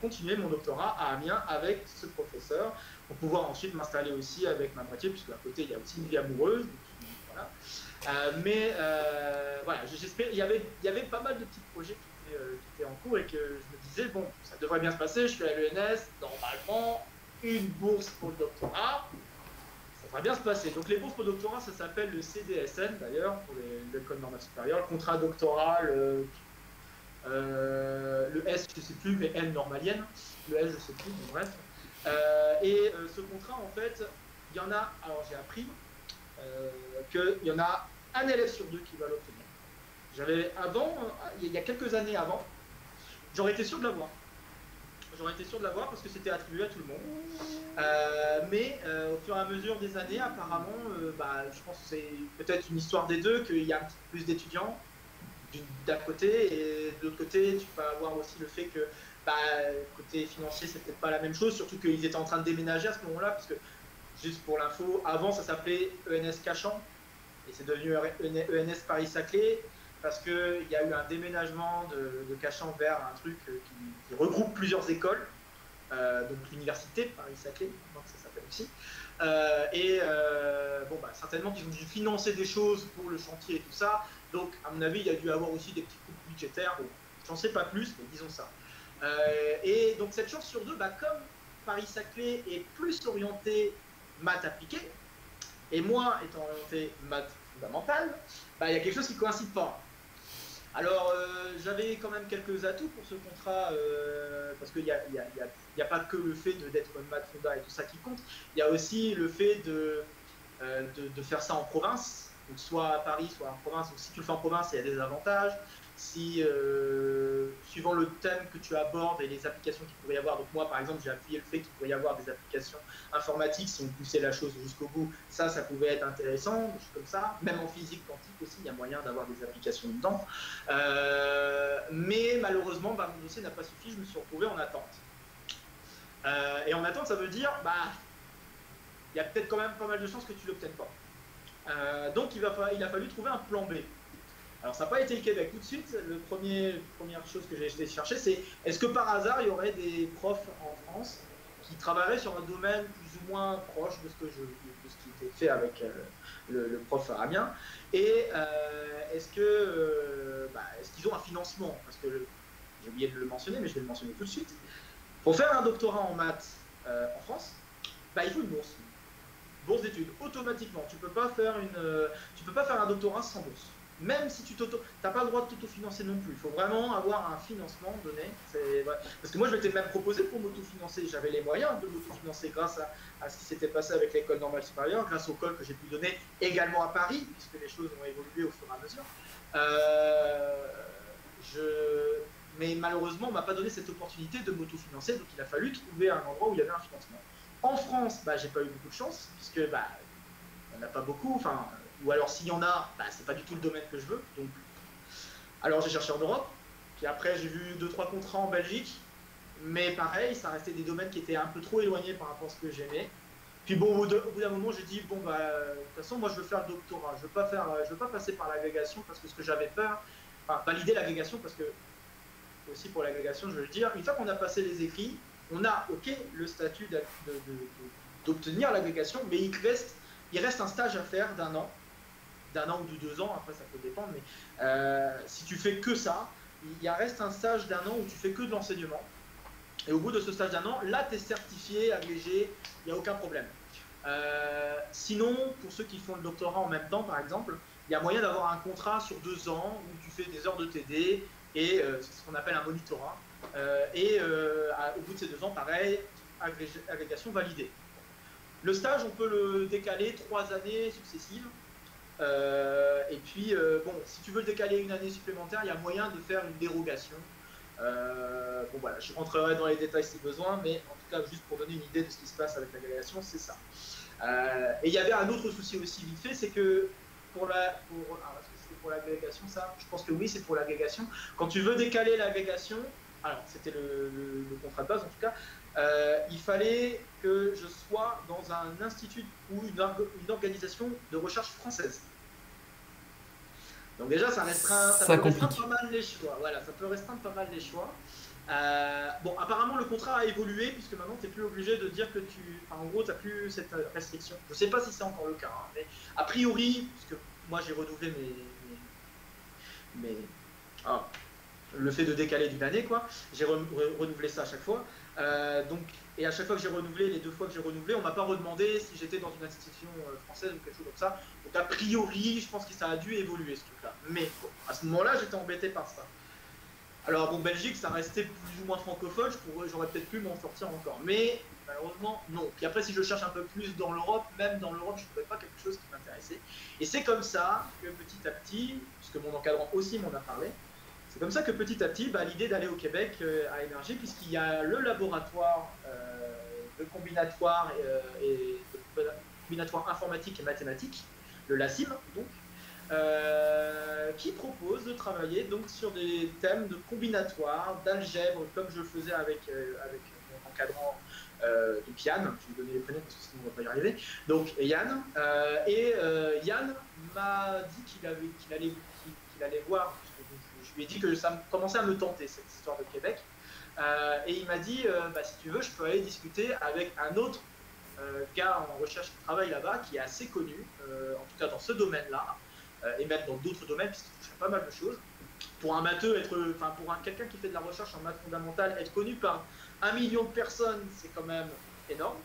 continuer mon doctorat à Amiens avec ce professeur pour pouvoir ensuite m'installer aussi avec ma moitié puisque à côté il y a aussi une vie amoureuse. Euh, mais euh, voilà, j'espère. Il y avait, pas mal de petits projets euh, qui étaient, en cours et que je me disais bon, ça devrait bien se passer. Je suis à l'ENS, normalement, une bourse pour le doctorat, ça devrait bien se passer. Donc les bourses pour le doctorat, ça s'appelle le CDSN d'ailleurs pour l'école normale supérieure, le contrat doctoral. le S, je sais plus, mais N normalienne. Le S, je sais plus, mais bref. et ce contrat, en fait, il y en a. Alors j'ai appris qu'il y en a un élève sur deux qui va l'obtenir. J'avais avant, il y a quelques années avant, j'aurais été sûr de l'avoir. J'aurais été sûr de l'avoir parce que c'était attribué à tout le monde. Euh, mais euh, au fur et à mesure des années, apparemment, euh, bah, je pense que c'est peut-être une histoire des deux, qu'il y a un petit peu plus d'étudiants d'un côté, et de l'autre côté, tu peux avoir aussi le fait que bah, côté financier, c'est peut-être pas la même chose, surtout qu'ils étaient en train de déménager à ce moment-là, parce juste pour l'info, avant ça s'appelait ENS Cachan, et c'est devenu ENS Paris-Saclay parce qu'il y a eu un déménagement de, Cachan vers un truc euh, qui, regroupe plusieurs écoles, euh, donc l'université Paris-Saclay, ça s'appelle aussi. Euh, et bon, bah, certainement qu'ils ont dû financer des choses pour le chantier et tout ça. Donc, à mon avis, il y a dû avoir aussi des petits coupes budgétaires. Bon, j'en sais pas plus, mais disons ça. et donc, cette chance sur deux, bah, comme Paris-Saclay est plus orienté maths appliquées, et moi, étant orienté maths fondamentales, bah, il y a quelque chose qui ne coïncide pas. Alors, euh, j'avais quand même quelques atouts pour ce contrat, euh, parce qu'il n'y a, a, pas que le fait d'être maths fonda et tout ça qui compte, il y a aussi le fait de, euh, de, faire ça en province. Donc soit à Paris, soit en province. Donc si tu le fais en province, il y a des avantages. Si, euh, suivant le thème que tu abordes et les applications qu'il pourrait y avoir, donc moi par exemple j'ai appuyé le fait qu'il pourrait y avoir des applications informatiques, si on poussait la chose jusqu'au bout, ça, ça pouvait être intéressant, comme ça. Même en physique quantique aussi, il y a moyen d'avoir des applications dedans. Euh, mais malheureusement, mon dossier n'a pas suffi, je me suis retrouvé en attente. Euh, et en attente, ça veut dire, bah, il y a peut-être quand même pas mal de chances que tu l'obtiennes pas. Donc il a fallu trouver un plan B. Alors ça n'a pas été le Québec tout de suite. Premier, première chose que j'ai chercher, c'est est-ce que par hasard il y aurait des profs en France qui travailleraient sur un domaine plus ou moins proche de ce, que je, de ce qui était fait avec euh, le, prof arabien Et est-ce que bah, est-ce qu'ils ont un financement? Parce que j'ai oublié de le mentionner, mais je vais le mentionner tout de suite. Pour faire un doctorat en maths euh, en France, bah, il faut une bourse. Bourse d'études, automatiquement. Tu peux euh, tu peux pas faire un doctorat sans bourse. Même si tu t'auto, t'as pas le droit de t'autofinancer non plus. Il faut vraiment avoir un financement donné. Parce que moi, je m'étais même proposé pour m'autofinancer. J'avais les moyens de m'autofinancer grâce à, ce qui s'était passé avec l'école normale supérieure, grâce au col que j'ai pu donner également à Paris, puisque les choses ont évolué au fur et à mesure. Euh, mais malheureusement, on m'a pas donné cette opportunité de m'autofinancer, donc il a fallu trouver un endroit où il y avait un financement. En France, bah, j'ai pas eu beaucoup de chance, puisque bah, on n'a pas beaucoup, enfin, ou alors s'il y en a, bah, c'est pas du tout le domaine que je veux. Donc, alors j'ai cherché en Europe, puis après j'ai vu deux trois contrats en Belgique, mais pareil, ça restait des domaines qui étaient un peu trop éloignés par rapport à ce que j'aimais. Puis bon, au, bout d'un moment, j'ai dit bon bah de toute façon, moi je veux faire le doctorat, je veux pas faire, je veux pas passer par l'agrégation parce que ce que j'avais peur, enfin valider l'agrégation parce que aussi pour l'agrégation, je veux dire, une fois qu'on a passé les écrits, on a, ok, le statut d'obtenir l'agrégation, mais il reste, il reste un stage à faire d'un an, d'un an ou de deux ans, après ça peut dépendre, mais euh, si tu fais que ça, il y reste un stage d'un an où tu fais que de l'enseignement. Et au bout de ce stage d'un an, là, tu es certifié, agrégé, il n'y a aucun problème. Euh, sinon, pour ceux qui font le doctorat en même temps, par exemple, il y a moyen d'avoir un contrat sur deux ans où tu fais des heures de TD, et euh, c'est ce qu'on appelle un monitorat. Et au bout de ces deux ans, pareil, agrégation validée. Le stage, on peut le décaler trois années successives. Et puis, bon, si tu veux le décaler une année supplémentaire, il y a moyen de faire une dérogation. bon voilà, je rentrerai dans les détails si besoin, mais en tout cas, juste pour donner une idée de ce qui se passe avec l'agrégation, c'est ça. et il y avait un autre souci aussi vite fait, c'est que pour la, pour, pour l'agrégation, ça? Je pense que oui, c'est pour l'agrégation. Quand tu veux décaler l'agrégation, alors c'était le, contrat de base en tout cas, euh, il fallait que je sois dans un institut ou une organisation de recherche française. Donc déjà, ça restreint, ça, peut restreindre pas mal les choix. Voilà, ça peut restreindre pas mal les choix. Euh, bon, apparemment, le contrat a évolué puisque maintenant, tu n'es plus obligé de dire que tu. en gros, tu n'as plus cette restriction. Je ne sais pas si c'est encore le cas, hein, mais a priori, puisque moi j'ai renouvelé mes, ah, le fait de décaler d'une année, quoi. J'ai renouvelé ça à chaque fois. Euh, donc, et à chaque fois que j'ai renouvelé, les deux fois que j'ai renouvelé, on m'a pas redemandé si j'étais dans une institution euh, française ou quelque chose comme ça. Donc a priori, je pense que ça a dû évoluer ce truc-là. Mais à ce moment-là, j'étais embêté par ça. Alors bon, Belgique, ça restait plus ou moins francophone, j'aurais peut-être pu m'en sortir encore. Mais malheureusement, non. Puis après, si je cherche un peu plus dans l'Europe, même dans l'Europe, je ne trouvais pas quelque chose qui m'intéressait. Et c'est comme ça que petit à petit, puisque mon encadrant aussi m'en a parlé, c'est comme ça que petit à petit, bah, l'idée d'aller au Québec euh, a émergé, puisqu'il y a le laboratoire euh, de combinatoire euh, et de combinatoire informatique et mathématique, le LACIM, donc, qui propose de travailler donc sur des thèmes de combinatoire, d'algèbre, comme je faisais avec, mon encadrant donc Yann, je vais donner les prénoms parce que sinon on va pas y arriver. Donc Yann, et Yann m'a dit qu'il allait voir, je, lui ai dit que ça commençait à me tenter cette histoire de Québec, et il m'a dit, bah, si tu veux, je peux aller discuter avec un autre gars en recherche qui travaille là-bas, qui est assez connu, en tout cas dans ce domaine-là, et même dans d'autres domaines, puisqu'il touche pas mal de choses. Pour un matheux, être, enfin pour quelqu'un qui fait de la recherche en maths fondamentale, être connu par un million de personnes, c'est quand même énorme.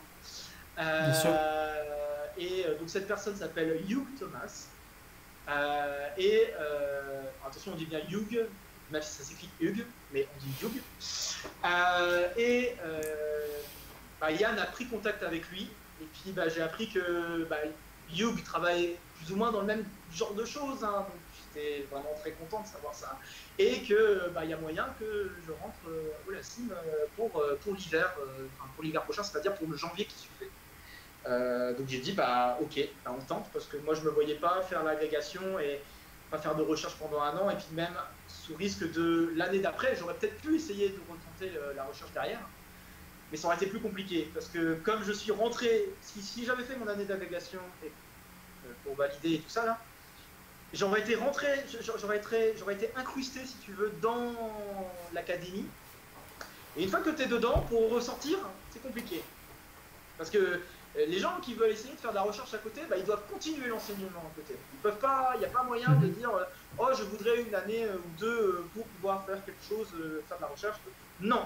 Euh, et euh, donc cette personne s'appelle Hugh Thomas. Euh, et attention, on dit bien Hugh, même si ça s'écrit Hugh, mais on dit Hugh. et bah, Yann a pris contact avec lui. Et puis bah, j'ai appris que bah, Hugh travaille plus ou moins dans le même genre de choses. Hein. donc j'étais vraiment très content de savoir ça. Et que bah, y a moyen que je rentre au la CIM pour, pour l'hiver, pour l'hiver prochain, c'est-à-dire pour le janvier qui suivait. Donc j'ai dit bah ok, bah, on tente parce que moi je me voyais pas faire l'agrégation et pas faire de recherche pendant un an et puis même sous risque de l'année d'après, j'aurais peut-être pu essayer de retenter la recherche derrière mais ça aurait été plus compliqué parce que comme je suis rentré, si, j'avais fait mon année d'agrégation euh, pour valider et tout ça là, j'aurais été rentré, j'aurais été, incrusté si tu veux dans l'académie. Et une fois que tu es dedans, pour ressortir, c'est compliqué. Parce que euh, les gens qui veulent essayer de faire de la recherche à côté, bah, ils doivent continuer l'enseignement à côté. Ils peuvent pas, il n'y a pas moyen de dire euh, oh je voudrais une année ou deux pour pouvoir faire quelque chose, faire de la recherche. Non,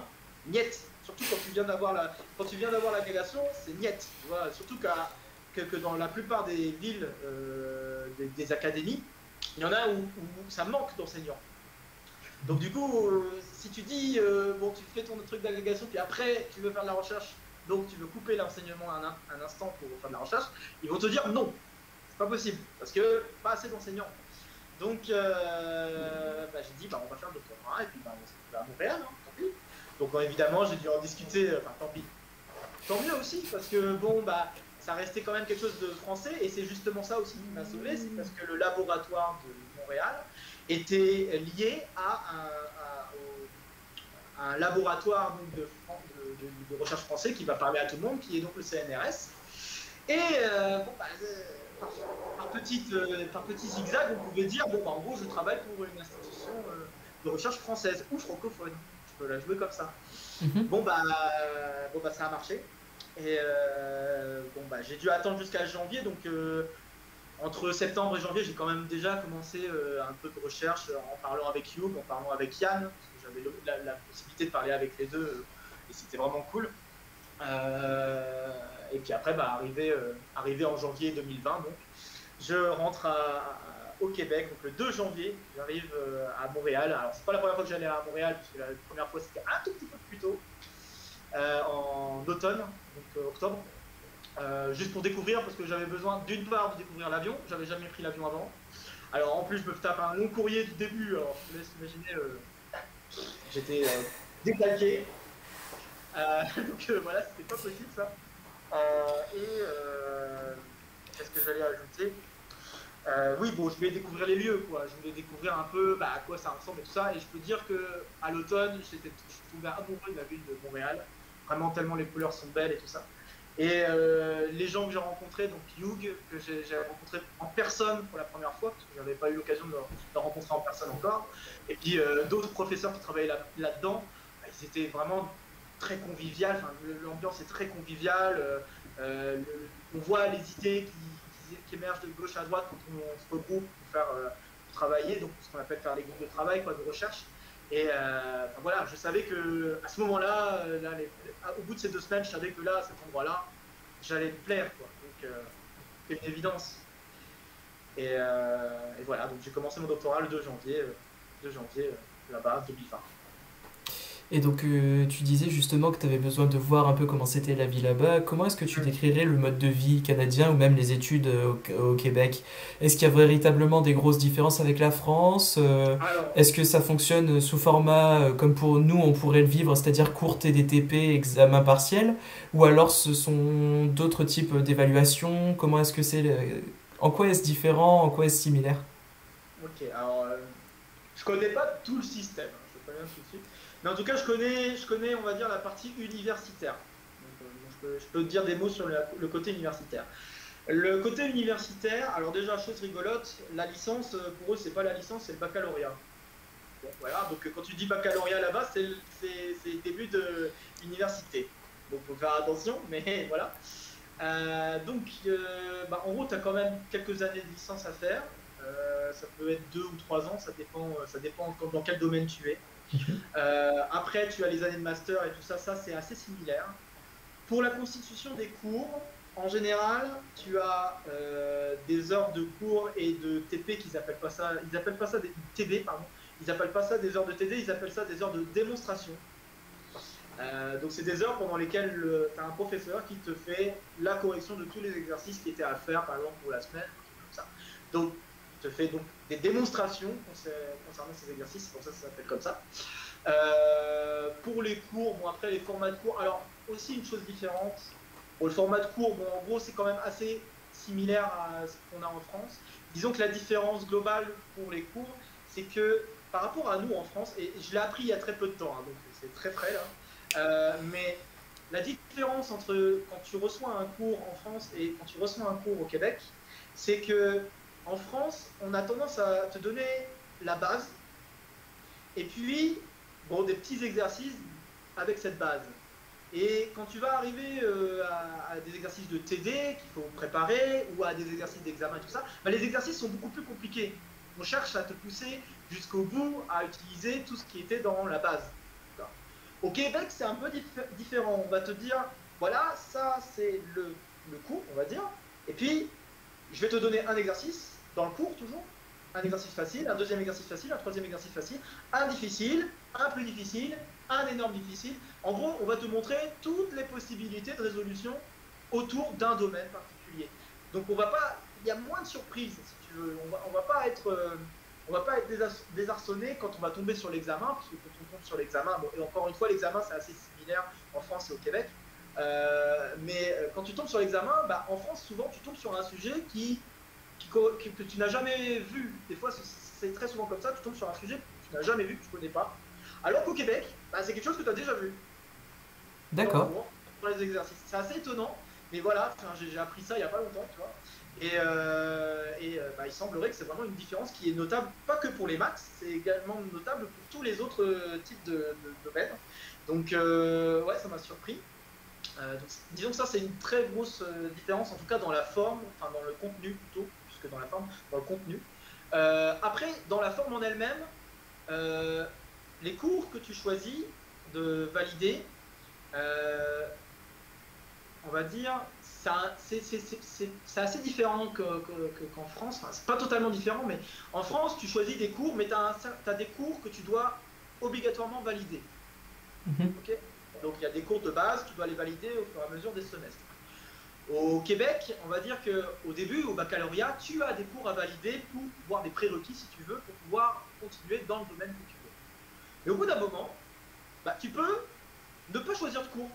niet. Surtout quand tu viens d'avoir la, quand l'agrégation, c'est niet. surtout que, dans la plupart des villes, euh, des, académies, il y en a où, ça manque d'enseignants. Donc du coup, euh, si tu dis, euh, bon, tu fais ton truc d'agrégation, puis après tu veux faire de la recherche, donc tu veux couper l'enseignement un, instant pour faire de la recherche, ils vont te dire non, c'est pas possible, parce que pas assez d'enseignants. Donc bah, j'ai dit, bah, on va faire le doctorat, et puis bah, on va à Montréal, hein, tant pis. Donc évidemment, j'ai dû en discuter, euh, tant pis. Tant mieux aussi, parce que bon, ça restait quand même quelque chose de français, et c'est justement ça aussi qui m'a sauvé, c'est parce que le laboratoire de Montréal était lié à un, laboratoire de, recherche français qui va parler à tout le monde, qui est donc le CNRS. Et euh, bon, bah, euh, par, petite, par petit zigzag, on pouvait dire, bon, bah, en gros, je travaille pour une institution de recherche française ou francophone la jouer comme ça. Mhm. Bon, bah, bon, bah, ça a marché. Et euh, bon, bah, j'ai dû attendre jusqu'à janvier, donc euh, entre septembre et janvier, j'ai quand même déjà commencé euh, un peu de recherche en parlant avec Hugh, en parlant avec Yann, j'avais la, possibilité de parler avec les deux, et c'était vraiment cool. et puis après, bah, arrivé, arrivé en janvier 2020, donc, je rentre au Québec. Donc le 2 janvier, j'arrive euh, à Montréal. Alors c'est pas la première fois que j'allais à Montréal, puisque la première fois c'était un tout petit peu plus tôt, euh, en automne, donc euh, octobre. juste pour découvrir, parce que j'avais besoin d'une part de découvrir l'avion, j'avais jamais pris l'avion avant. Alors en plus, je me tape un long courrier du début, alors je vous laisse imaginer, j'étais décalqué. <laughs> donc voilà, c'était pas possible ça. et qu'est-ce que j'allais ajouter? Euh, oui, bon, je voulais découvrir les lieux, quoi. Je voulais découvrir un peu bah, à quoi ça ressemble et tout ça. Et je peux dire que à l'automne, j'étais tombé amoureux de la ville de Montréal. Vraiment, tellement les couleurs sont belles et tout ça. Et euh, les gens que j'ai rencontrés, donc Hugh, que j'ai rencontré en personne pour la première fois, parce que je n'avais pas eu l'occasion de, le rencontrer en personne encore. Et puis euh, d'autres professeurs qui travaillaient là-dedans, bah, ils étaient vraiment très conviviales. Enfin, L'ambiance est très conviviale. on voit les idées qui émergent de gauche à droite quand on, se regroupe pour faire euh, travailler, donc ce qu'on appelle faire les groupes de travail, quoi, de recherche. Et euh, voilà, je savais que à ce moment-là, euh, au bout de ces deux semaines, je savais que là, à cet endroit-là, j'allais me plaire. Donc c'est une évidence. Et, et, voilà, donc j'ai commencé mon doctorat le 2 janvier, 2 janvier là-bas, 2020. Et donc, euh, tu disais justement que tu avais besoin de voir un peu comment c'était la vie là-bas. Comment est-ce que tu décrirais le mode de vie canadien ou même les études euh, au, Québec? Est-ce qu'il y a véritablement des grosses différences avec la France euh, Est-ce que ça fonctionne sous format comme pour nous on pourrait le vivre, c'est-à-dire cours TDTP, examen partiel? Ou alors ce sont d'autres types d'évaluations? Comment est-ce que c'est En quoi est-ce différent En quoi est-ce similaire? Ok, alors je connais pas tout le système, hein, je pas bien tout de suite. Mais en tout cas, je connais, je connais, on va dire, la partie universitaire. Euh, je, peux, dire des mots sur le, côté universitaire. Le côté universitaire, alors déjà, chose rigolote, la licence, euh, pour eux, c'est pas la licence, c'est le baccalauréat. voilà, donc quand tu dis baccalauréat là-bas, c'est le début de l'université. Donc faut faire attention, <laughs> mais voilà. Euh, donc, bah, en gros, tu as quand même quelques années de licence à faire. ça peut être deux ou trois ans, ça dépend, ça dépend dans quel domaine tu es. Euh, après, tu as les années de master et tout ça, ça c'est assez similaire. Pour la constitution des cours, en général, tu as euh, des heures de cours et de TP qu'ils appellent pas ça, ils appellent pas ça des TD, pardon. Ils appellent pas ça des heures de TD, ils appellent ça des heures de démonstration. Euh, donc c'est des heures pendant lesquelles tu as un professeur qui te fait la correction de tous les exercices qui étaient à faire, par exemple pour la semaine, Donc, il te fait donc des démonstrations concernant ces exercices, pour ça ça s'appelle comme ça. Euh, pour les cours, bon après les formats de cours, alors aussi une chose différente. Bon, le format de cours, bon en gros c'est quand même assez similaire à ce qu'on a en France. Disons que la différence globale pour les cours, c'est que par rapport à nous en France, et je l'ai appris il y a très peu de temps, hein, donc c'est très frais là, euh, mais la différence entre quand tu reçois un cours en France et quand tu reçois un cours au Québec, c'est que en France, on a tendance à te donner la base, et puis bon, des petits exercices avec cette base. Et quand tu vas arriver euh, à, des exercices de TD qu'il faut préparer ou à des exercices d'examen et tout ça, bah, les exercices sont beaucoup plus compliqués. On cherche à te pousser jusqu'au bout à utiliser tout ce qui était dans la base. Au Québec, c'est un peu différent. On va te dire, voilà, ça c'est le, le cours, on va dire. Et puis, je vais te donner un exercice, dans le cours toujours, un exercice facile, un deuxième exercice facile, un troisième exercice facile, un difficile, un plus difficile, un énorme difficile. En gros, on va te montrer toutes les possibilités de résolution autour d'un domaine particulier. Donc on va pas, il y a moins de surprises si tu veux. On va, va pas être, euh, on va pas être désarçonné quand on va tomber sur l'examen, parce que quand on tombe sur l'examen, bon, et encore une fois, l'examen c'est assez similaire en France et au Québec. Euh, mais euh, quand tu tombes sur l'examen, bah, en France souvent tu tombes sur un sujet qui, que tu n'as jamais vu. Des fois c'est très souvent comme ça, tu tombes sur un sujet que tu n'as jamais vu, que tu connais pas. Alors qu'au Québec, bah, c'est quelque chose que tu as déjà vu. D'accord. Pour les exercices. C'est assez étonnant, mais voilà, j'ai appris ça il n'y a pas longtemps, tu vois. Et, euh, et euh, bah, il semblerait que c'est vraiment une différence qui est notable, pas que pour les maths, c'est également notable pour tous les autres euh, types de, domaines. Donc, ouais, ça m'a surpris. disons que ça, c'est une très grosse différence, en tout cas dans la forme, enfin dans le contenu plutôt, dans la forme, dans le contenu. après, dans la forme en elle-même, les cours que tu choisis de valider, euh, on va dire, c'est assez différent qu'en France. Enfin, c'est pas totalement différent, mais en France, tu choisis des cours, mais tu as, des cours que tu dois obligatoirement valider. Mhm. Donc il y a des cours de base, tu dois les valider au fur et à mesure des semestres. Au Québec, on va dire qu'au début, au baccalauréat, tu as des cours à valider pour pouvoir des prérequis, si tu veux, pour pouvoir continuer dans le domaine que tu veux. Et au bout d'un moment, bah, tu peux ne pas choisir de cours.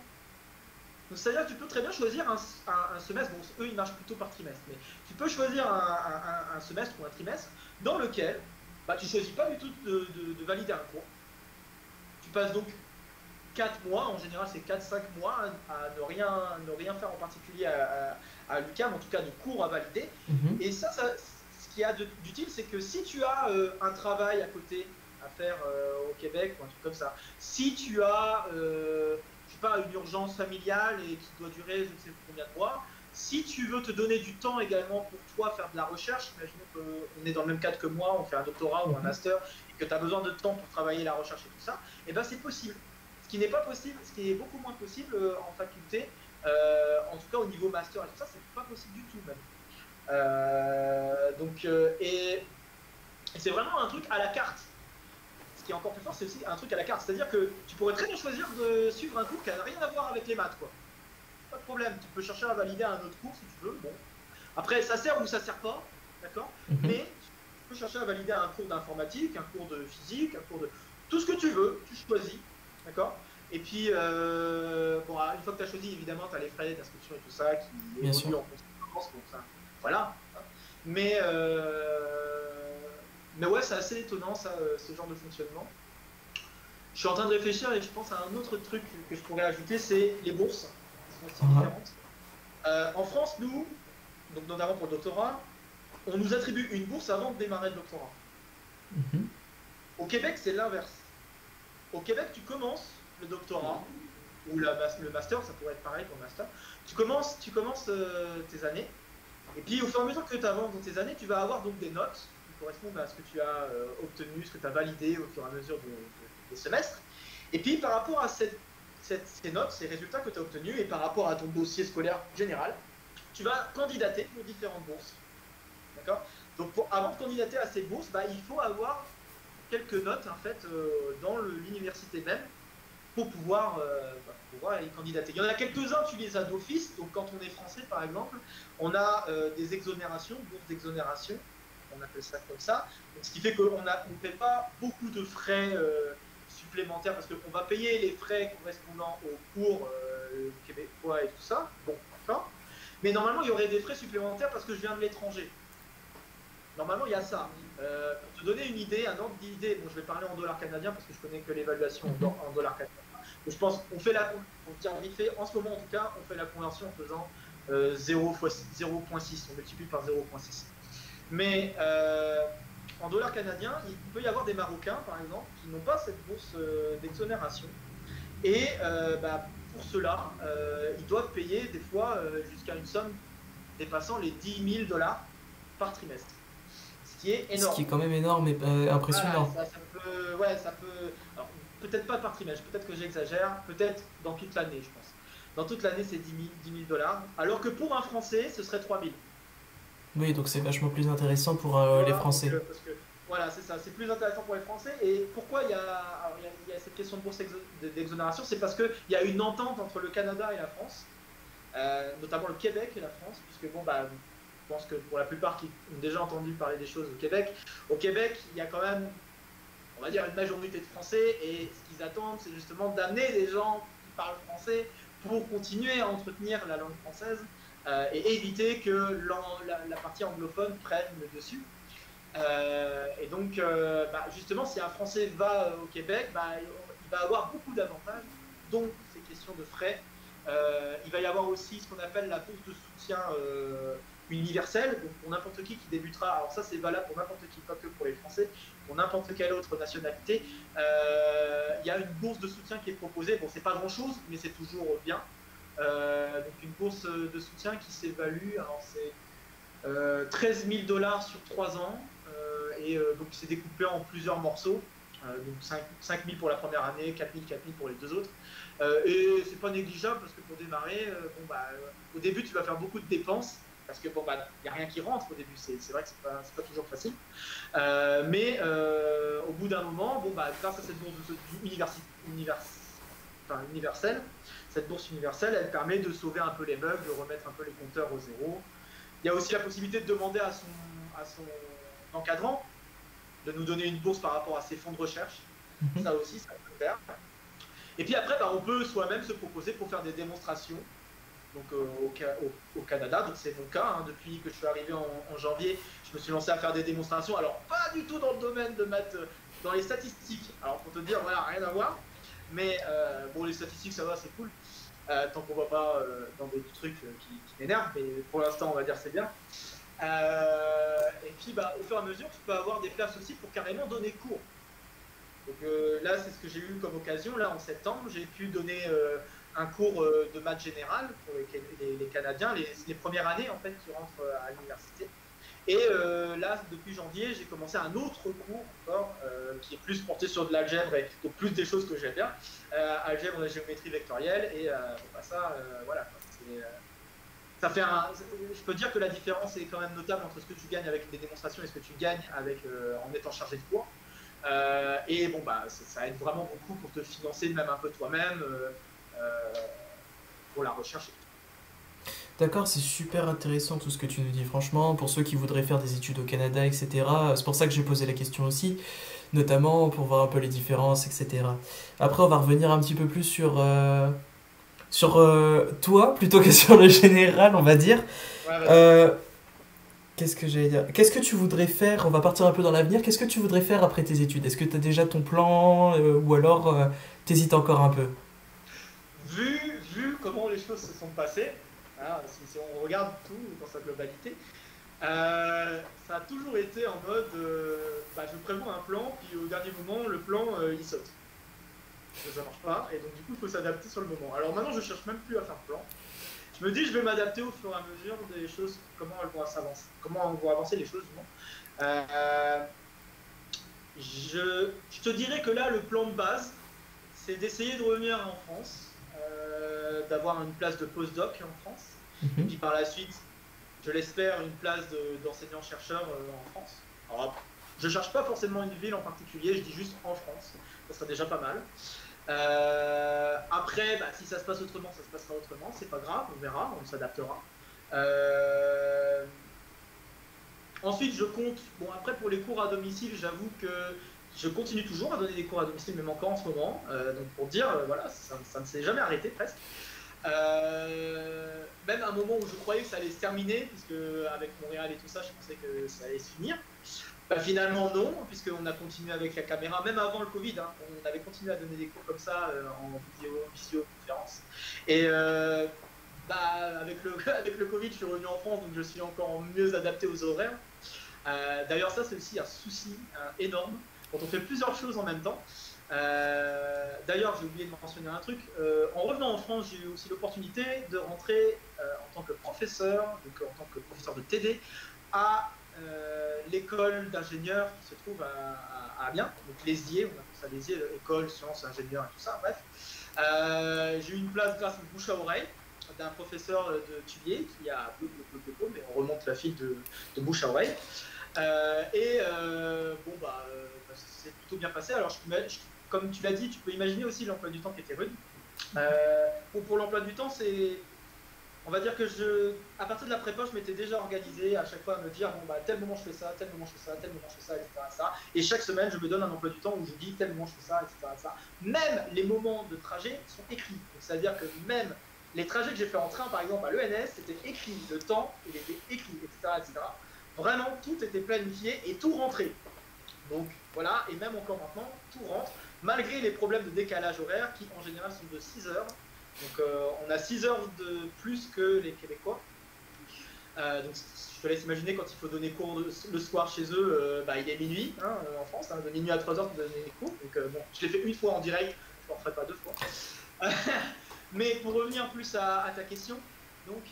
C'est-à-dire que tu peux très bien choisir un, semestre, bon, eux ils marchent plutôt par trimestre, mais tu peux choisir un, semestre ou un trimestre dans lequel bah, tu ne choisis pas du tout de, valider un cours. Tu passes donc 4 mois, en général c'est 4-5 mois, à ne rien, ne rien faire en particulier à, à, l'UCAM, en tout cas de cours à valider. Mhm. Et ça, ce qui a d'utile, c'est que si tu as euh, un travail à côté à faire euh, au Québec ou un truc comme ça. Si tu as, euh, je sais pas, une urgence familiale et qui doit durer je ne sais combien de mois, si tu veux te donner du temps également pour toi faire de la recherche, imaginons qu'on est dans le même cadre que moi, on fait un doctorat ou un mhm. master, et que tu as besoin de temps pour travailler la recherche et tout ça, et eh ben c'est possible. Ce qui n'est pas possible, ce qui est beaucoup moins possible euh, en faculté, en tout cas au niveau master et tout ça, c'est pas possible du tout même. donc, et c'est vraiment un truc à la carte qui est encore plus fort, c'est aussi un truc à la carte. C'est-à-dire que tu pourrais très bien choisir de suivre un cours qui n'a rien à voir avec les maths, quoi. Pas de problème, tu peux chercher à valider un autre cours si tu veux. Bon. Après, ça sert ou ça sert pas, d'accord? Mhm. Mais tu peux chercher à valider un cours d'informatique, un cours de physique, un cours de. Tout ce que tu veux, tu choisis, d'accord Et puis, euh, bon, une fois que tu as choisi, évidemment, tu as les frais d'inscription et tout ça qui évoluent en conséquence, donc ça. Voilà. Mais. Euh, mais ouais, c'est assez étonnant ça, euh, ce genre de fonctionnement. Je suis en train de réfléchir et je pense à un autre truc que je pourrais ajouter, c'est les bourses. sont différentes. Euh, en France, nous, donc notamment pour le doctorat, on nous attribue une bourse avant de démarrer le doctorat. Mm-hmm. Au Québec, c'est l'inverse. Au Québec, tu commences le doctorat, ou le master, ça pourrait être pareil pour le master. Tu commences, tu commences euh, tes années, et puis au fur et à mesure que tu avances dans tes années, tu vas avoir donc des notes correspondent à ce que tu as euh, obtenu, ce que tu as validé au fur et à mesure des semestres. Et puis par rapport à ces notes, ces résultats que tu as obtenus, et par rapport à ton dossier scolaire général, tu vas candidater pour différentes bourses. D'accord? Donc avant de candidater à ces bourses, bah, il faut avoir quelques notes en fait euh, dans l'université même pour pouvoir, euh, bah, y candidater. Il y en a quelques-uns, tu les as d'office. Donc quand on est français par exemple, on a des exonérations, bourses d'exonération on appelle ça comme ça. ce qui fait qu'on ne paie pas beaucoup de frais supplémentaires parce qu'on va payer les frais correspondant aux cours québécois et tout ça. Bon. Mais normalement, il y aurait des frais supplémentaires parce que je viens de l'étranger. Normalement, il y a ça. Euh, pour te donner une idée, un ordre d'idée, bon, je vais parler en dollars canadiens parce que je connais que l'évaluation en dollars canadiens. je pense qu'on fait la, on fait, en ce moment en tout cas, on fait la conversion en faisant 0 euh, 0.6, on multiplie par 0.6. Mais euh, en dollars canadiens, il peut y avoir des Marocains, par exemple, qui n'ont pas cette bourse d'exonération. Et bah, pour cela, ils doivent payer des fois jusqu'à une somme dépassant les 10 000 dollars par trimestre qui est énorme. Ce qui est quand même énorme et euh, impressionnant. ça, peut, ouais, ça peut. peut-être pas par trimestre, peut-être que j'exagère, peut-être dans toute l'année, je pense. Dans toute l'année, c'est 10 000, dollars, alors que pour un Français, ce serait 3 000. Oui, donc c'est vachement plus intéressant pour euh, les Français. voilà, c'est ça, c'est plus intéressant pour les Français. Et pourquoi il y a, il y a cette question de bourse d'exonération C'est parce qu'il y a une entente entre le Canada et la France, euh, notamment le Québec et la France, puisque bon, bah, je pense que pour la plupart qui ont déjà entendu parler des choses au Québec, au Québec, il y a quand même, on va dire, une majorité de Français et ce qu'ils attendent, c'est justement d'amener des gens qui parlent français pour continuer à entretenir la langue française euh, et éviter que la, partie anglophone prenne le dessus. Euh, et donc, euh, bah, justement, si un Français va au Québec, bah, il va avoir beaucoup d'avantages, dont ces questions de frais. il va y avoir aussi ce qu'on appelle la bourse de soutien universelle, donc pour n'importe qui qui débutera, alors ça c'est valable pour n'importe qui, pas que pour les Français, pour n'importe quelle autre nationalité, euh, il y a une bourse de soutien qui est proposée, bon c'est pas grand chose, mais c'est toujours bien, euh, donc une bourse de soutien qui s'évalue, alors c'est 13 000 dollars sur 3 ans, euh, et donc c'est découpé en plusieurs morceaux, donc 5, 5 000 pour la première année, 4 000, 4 000 pour les deux autres. et c'est pas négligeable parce que pour démarrer, bon, bah, au début tu vas faire beaucoup de dépenses, parce que bon, bah, il n'y a rien qui rentre au début, c'est vrai que c'est pas, pas toujours facile. Euh, mais euh, au bout d'un moment, bon, bah, grâce à cette bourse univers, enfin, universelle, cette bourse universelle, elle permet de sauver un peu les meubles, de remettre un peu les compteurs au zéro. Il y a aussi la possibilité de demander à son, à son encadrant de nous donner une bourse par rapport à ses fonds de recherche. Mhm. Ça aussi, ça peut faire. Et puis après, bah, on peut soi-même se proposer pour faire des démonstrations donc euh, au, Canada. Donc c'est mon cas. Hein. Depuis que je suis arrivé en, janvier, je me suis lancé à faire des démonstrations. Alors pas du tout dans le domaine de maths, euh, dans les statistiques. Alors pour te dire, voilà, rien à voir. Mais euh, bon, les statistiques, ça va, c'est cool. tant qu'on va pas dans des trucs qui, m'énervent, mais pour l'instant, on va dire c'est bien. et puis, bah, au fur et à mesure, tu peux avoir des places aussi pour carrément donner cours. Donc là, c'est ce que j'ai eu comme occasion. Là, en septembre, j'ai pu donner un cours euh, de maths général pour les, Canadiens, les, premières années en fait qui rentrent euh, à l'université. Et euh, là, depuis janvier, j'ai commencé un autre cours encore qui est plus porté sur de l'algèbre et donc plus des choses que j'aime bien, algèbre et géométrie vectorielle. Et bah, ça, voilà, ça fait je peux dire que la différence est quand même notable entre ce que tu gagnes avec des démonstrations et ce que tu gagnes avec, en étant chargé de cours. et bon, bah, ça, aide vraiment beaucoup pour te financer même un peu toi-même. Euh, pour la recherche. D'accord, c'est super intéressant tout ce que tu nous dis, franchement, pour ceux qui voudraient faire des études au Canada, etc. C'est pour ça que j'ai posé la question aussi, notamment pour voir un peu les différences, etc. Après, on va revenir un petit peu plus sur, euh, sur euh, toi, plutôt que <laughs> sur le général, on va dire. Qu'est-ce que j'allais dire? Qu'est-ce que tu voudrais faire? On va partir un peu dans l'avenir. Qu'est-ce que tu voudrais faire après tes études? Est-ce que tu as déjà ton plan ou alors t'hésites encore un peu? Vu, vu comment les choses se sont passées, hein, si, on regarde tout dans sa globalité, euh, ça a toujours été en mode euh, bah, je prévois un plan, puis au dernier moment, le plan euh, il saute. Ça marche pas, et donc du coup, il faut s'adapter sur le moment. Alors maintenant, je cherche même plus à faire plan. Je me dis, je vais m'adapter au fur et à mesure des choses, comment elles vont s'avancer, comment vont avancer les choses. je, te dirais que là, le plan de base, c'est d'essayer de revenir en France d'avoir une place de postdoc en France. Mhm. Et puis par la suite, je l'espère, une place d'enseignant-chercheur euh, en France. Alors, je cherche pas forcément une ville en particulier, je dis juste en France. Ça serait déjà pas mal. Euh, après, bah, si ça se passe autrement, ça se passera autrement. C'est pas grave, on verra, on s'adaptera. ensuite, je compte. Bon, après, pour les cours à domicile, j'avoue que je continue toujours à donner des cours à domicile, même encore en ce moment. Euh, donc, pour dire, euh, voilà, ça, ne s'est jamais arrêté presque. Euh, même à un moment où je croyais que ça allait se terminer, puisque avec Montréal et tout ça, je pensais que ça allait se finir. Bah, finalement, non, puisqu'on a continué avec la caméra, même avant le Covid. Hein, on avait continué à donner des cours comme ça en vidéo, visioconférence. Et bah, avec, le, <laughs> avec le Covid, je suis revenu en France, donc je suis encore mieux adapté aux horaires. D'ailleurs, ça, c'est aussi un souci énorme quand on fait plusieurs choses en même temps. Euh, D'ailleurs, j'ai oublié de mentionner un truc. Euh, en revenant en France, j'ai eu aussi l'opportunité de rentrer euh, en tant que professeur, donc en tant que professeur de TD, à l'école d'ingénieurs qui se trouve à, Amiens, donc l'ESIE, on appelle ça l'ESIE, école, sciences, ingénieurs et tout ça, bref. J'ai eu une place grâce au bouche à oreille d'un professeur de Tubier qui a mais on remonte la file de, de bouche à oreille. Et bon, bah c'est plutôt bien passé. Alors, je, je, comme tu l'as dit, tu peux imaginer aussi l'emploi du temps qui était rude. pour, pour l'emploi du temps, c'est on va dire que je, à partir de la prépa, je m'étais déjà organisé à chaque fois à me dire bon bah tel moment je fais ça, tel moment je fais ça, tel moment je fais ça, etc. Ça. Et chaque semaine, je me donne un emploi du temps où je dis tel moment je fais ça, etc. Ça. Même les moments de trajet sont écrits. C'est-à-dire que même les trajets que j'ai fait en train, par exemple à l'ENS, c'était écrit. Le temps, il était écrit, etc., etc. Vraiment, tout était planifié et tout rentrait. Donc voilà, et même encore maintenant, tout rentre, malgré les problèmes de décalage horaire qui en général sont de 6 heures donc euh, on a 6 heures de plus que les Québécois. Euh, donc je te laisse imaginer quand il faut donner cours le soir chez eux, euh, bah, il est minuit hein, en France, hein, de minuit à 3 heures pour donner les cours. Donc bon, je l'ai fait une fois en direct, je ne le referai pas deux fois. <laughs> Mais pour revenir plus à ta question, donc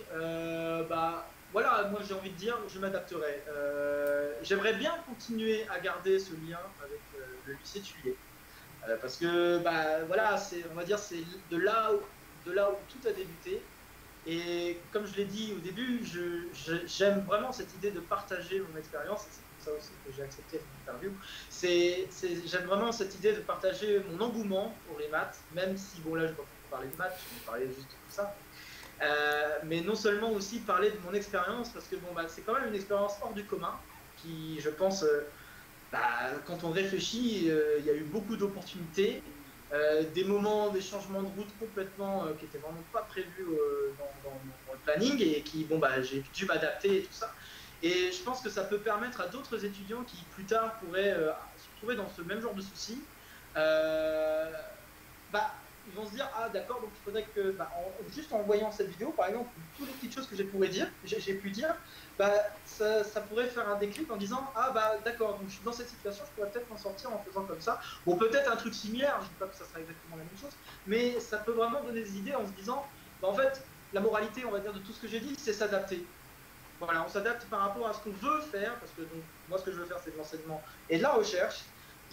bah voilà, moi j'ai envie de dire, je m'adapterai. J'aimerais bien continuer à garder ce lien avec le lycée Tulier. parce que bah voilà, on va dire c'est de là où de là où tout a débuté. Et comme je l'ai dit au début, j'aime vraiment cette idée de partager mon expérience. C'est pour ça aussi que j'ai accepté cette interview. J'aime vraiment cette idée de partager mon engouement pour les maths, même si, bon, là, je ne vais pas parler de maths, je vais parler juste de ça. Euh, mais non seulement aussi parler de mon expérience, parce que bon, bah, c'est quand même une expérience hors du commun, qui, je pense, euh, bah, quand on réfléchit, euh, il y a eu beaucoup d'opportunités, des moments, des changements de route complètement qui n'étaient vraiment pas prévus dans, le planning et qui, bon, bah, j'ai dû m'adapter et tout ça. Et je pense que ça peut permettre à d'autres étudiants qui plus tard pourraient se retrouver dans ce même genre de soucis, bah, ils vont se dire ah d'accord donc il faudrait que bah, juste en voyant cette vidéo par exemple toutes les petites choses que j'ai pourrais dire j'ai pu dire bah ça, pourrait faire un déclic en disant ah bah d'accord donc je suis dans cette situation je pourrais peut-être m'en sortir en faisant comme ça. Ou peut-être un truc similaire je dis pas que ça sera exactement la même chose mais ça peut vraiment donner des idées en se disant bah, en fait la moralité on va dire de tout ce que j'ai dit c'est s'adapter. Voilà on s'adapte par rapport à ce qu'on veut faire parce que donc moi ce que je veux faire c'est de l'enseignement et de la recherche